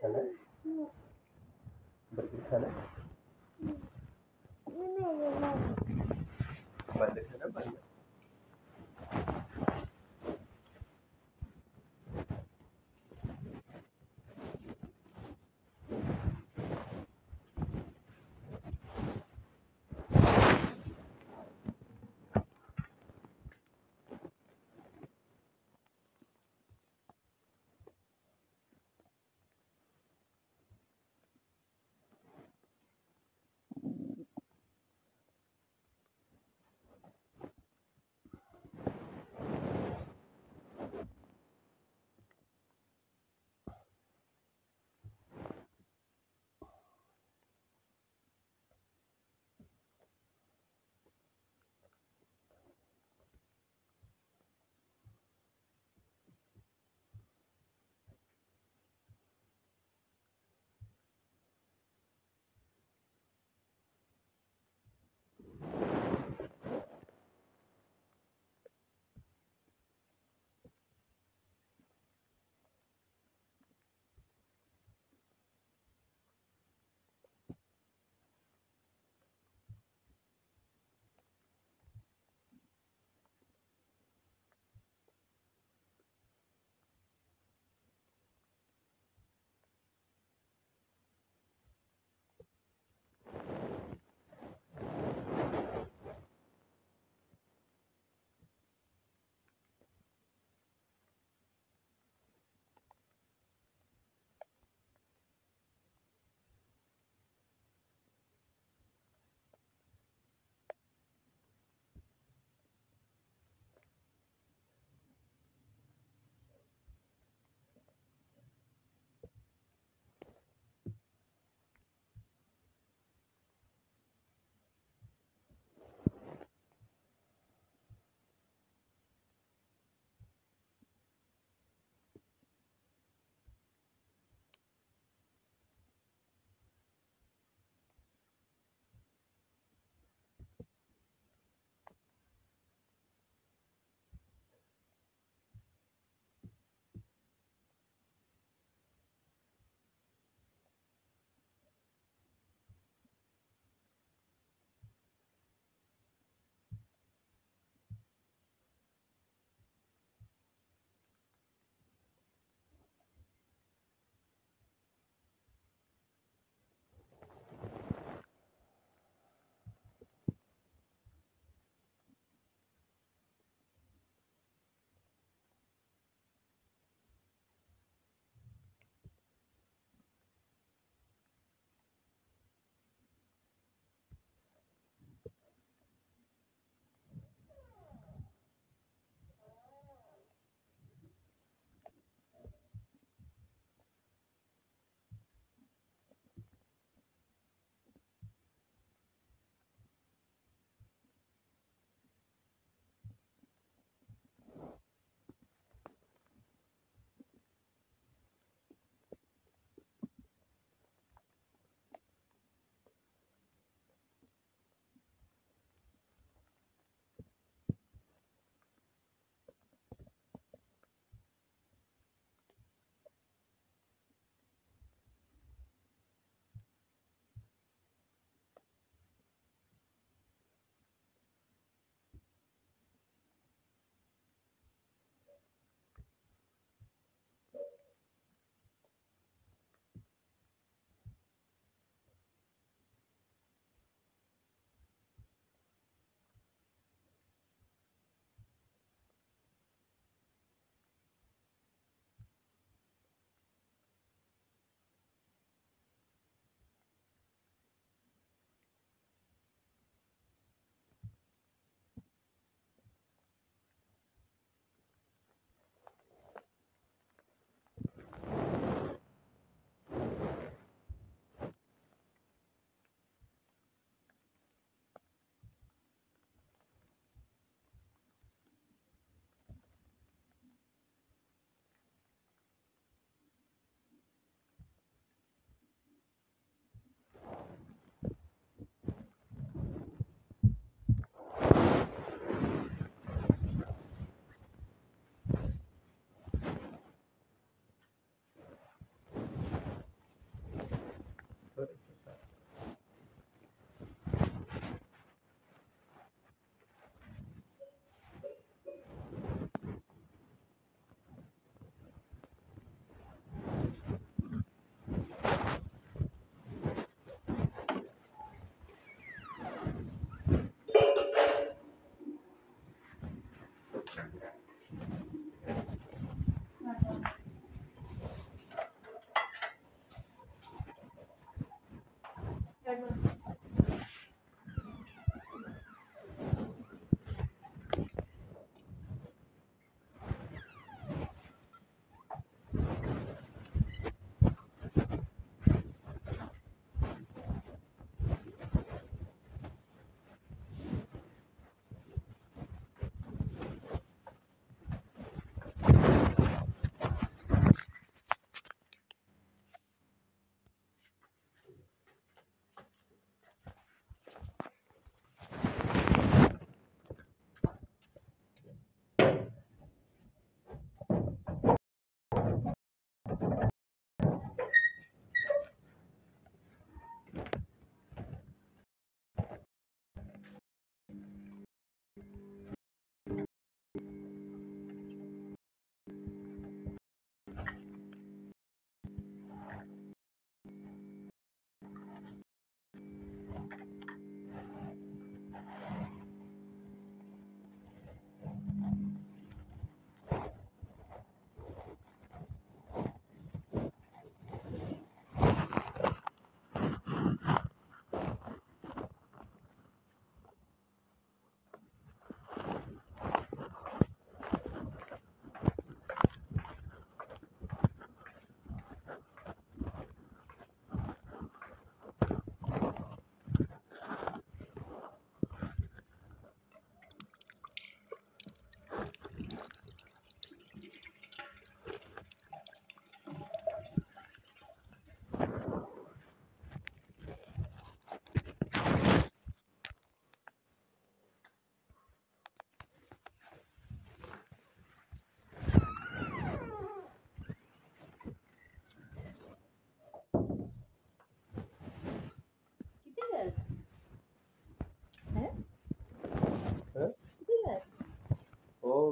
खाना है? बर्गर खाना है? बर्गर खाना बर्गर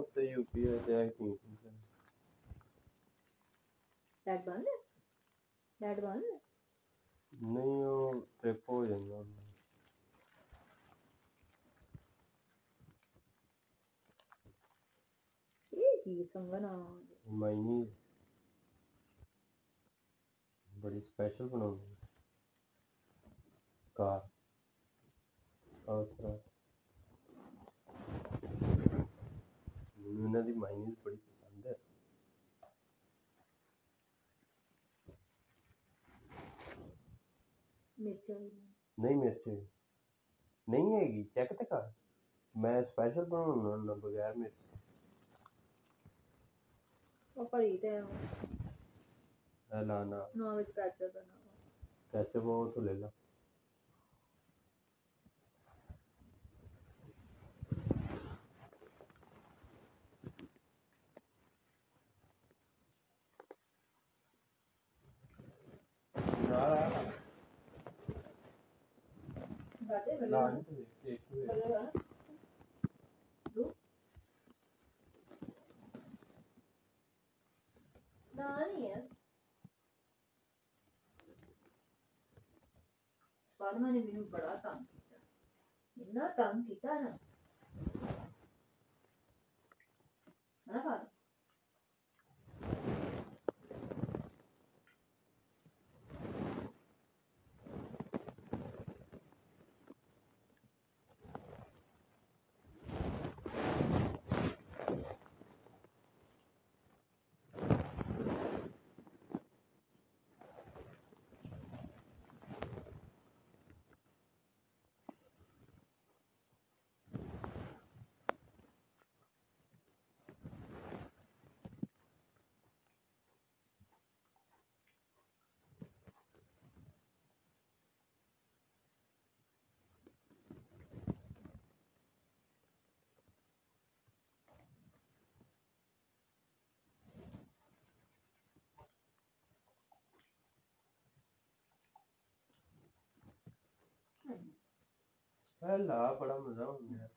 तो यूपी हो जाए कोई डैड बंद है? डैड बंद है? नहीं वो ट्रिप हो जाएगा ये संगना माइनी बड़ी स्पेशल बनाऊँगी। ਨਹੀਂ ਮਿਰਚ ਨਹੀਂ ਹੈਗੀ ਚੈੱਕ ਤੇ ਕਰ ਮੈਂ ਸਪੈਸ਼ਲ ਬਣਾਉਣਾ ਨਾ ਬਗੈਰ ਮਿਰਚ ਉਹ ਭਰੀ ਤੇ ਇਹ ਲਾ ਨਾ ਨਾ ਵਿੱਚ ਕੈਚਅਪ ਬਣਾ ਕੈਚਅਪ ਉਹ ਤੋਂ ਲੈ ਲਾ nine. पहला बड़ा मज़ा हो गया।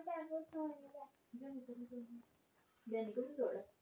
बाते कहाँ गया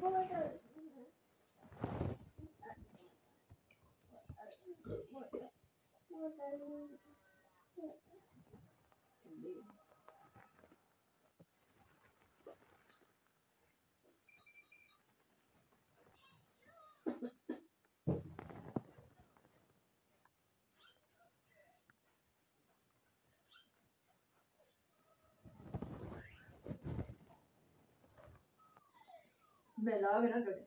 जाने को me lavo gran gloria.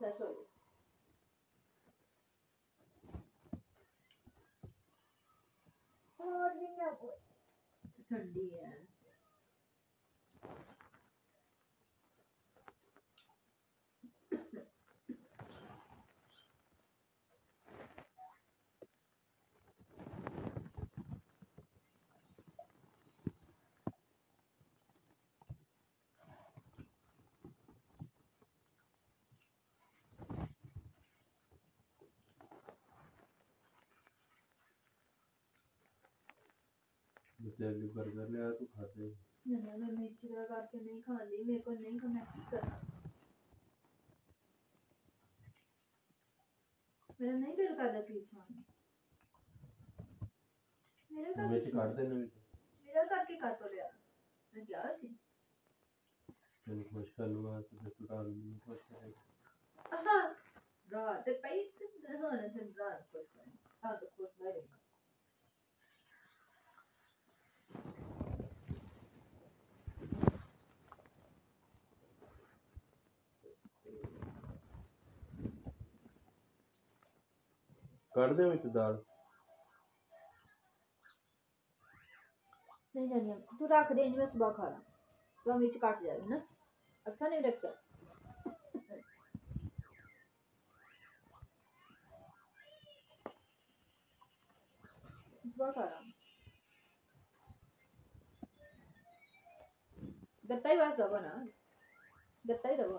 Der står det. Holdning er god. Jalebi burger ले आ तू खा ले ना मैं मिर्ची लगा के नहीं खानी मेरे को नहीं खाना की करना मेरा नहीं दिल करता पीस खाने मेरा कर मिर्ची काट देना मेरा करके काट ले यार मैं क्या थी तेरे खुश कर लूँगा तुझे तो डाल दूँगा खुश करेगा हाँ रात पे ही तो होने से रात खुश करेगा हाँ तो खुश करेगा करदे हुए दाल नहीं जानिए तू रख रेंज में सुबह खा रहा सुबह मिर्च काट जाएगी ना अच्छा नहीं रखता सुबह खा रहा गत्ता ही बात दबो ना गत्ता ही दबो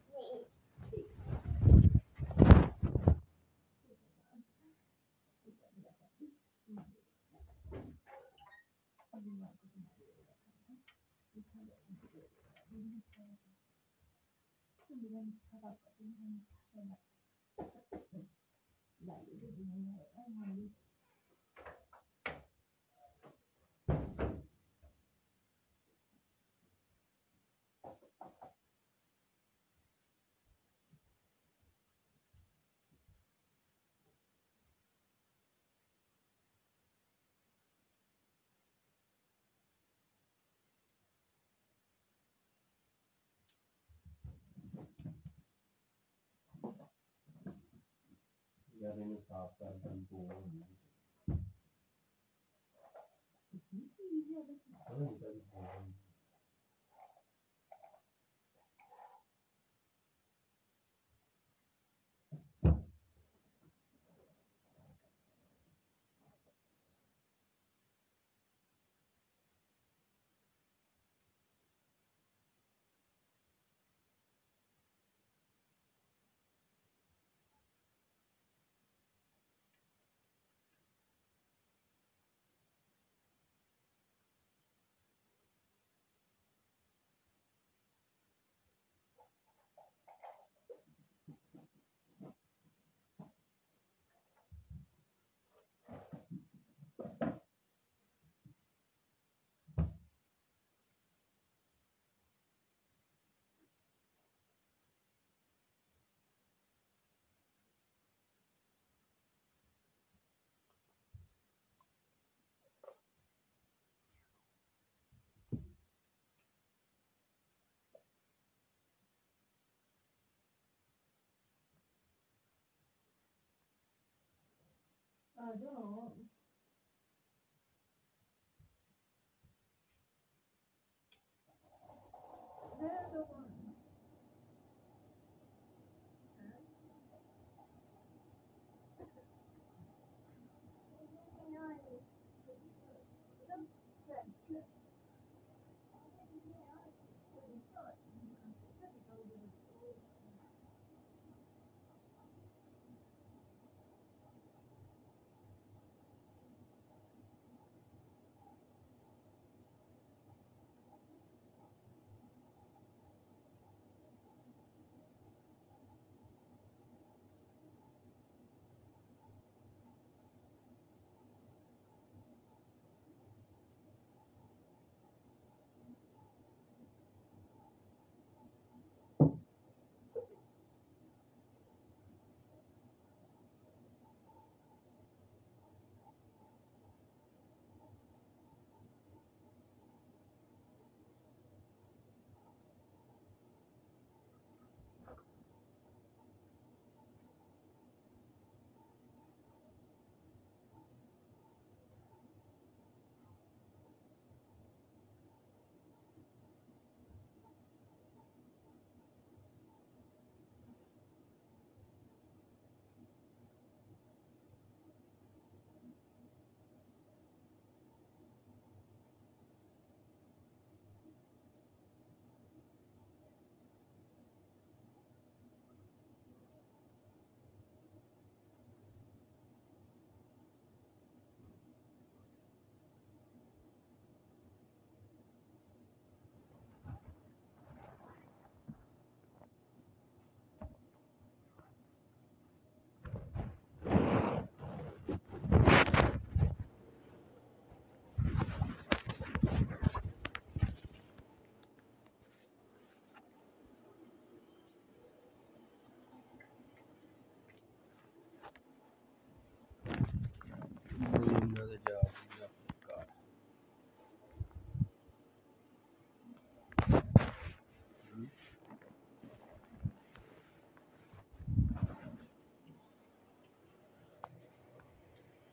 एक, एक rin yung tatandaan ko. I don't.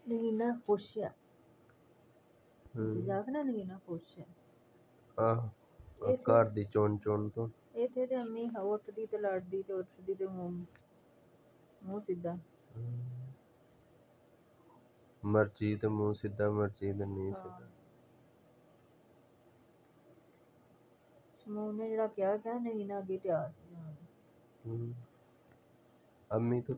ਨਗੀਨਾ ਖੁਸ਼ ਆ ਹੂੰ ਜਾਗ ਨਾ ਨਗੀਨਾ ਖੁਸ਼ ਆ ਆਹ ਆਹ ਘਰ ਦੀ ਚੁਣ ਚੁਣ ਤੋਂ ਇੱਥੇ ਤੇ ਅੰਮੀ ਹ- ਉੱਠਦੀ ਤੇ ਲੜਦੀ ਤੇ ਉੱਠਦੀ ਤੇ ਮੂੰਹ ਮੂੰਹ ਸਿੱਧਾ ਮਰਜੀ ਤੇ ਮੂੰਹ ਸਿੱਧਾ ਮਰਜੀ ਤੇ ਨਹੀਂ ਸਿੱਧਾ ਸਮੂਹ ਨੇ ਜਿਹੜਾ ਕਿਹਾ ਕਿਹਾ ਨਗੀਨਾ ਅੱਗੇ ਤਿਆਰ ਸੀ ਜਾਣ ਨੂੰ। ਹੂੰ। ਅੰਮੀ ਤੋਂ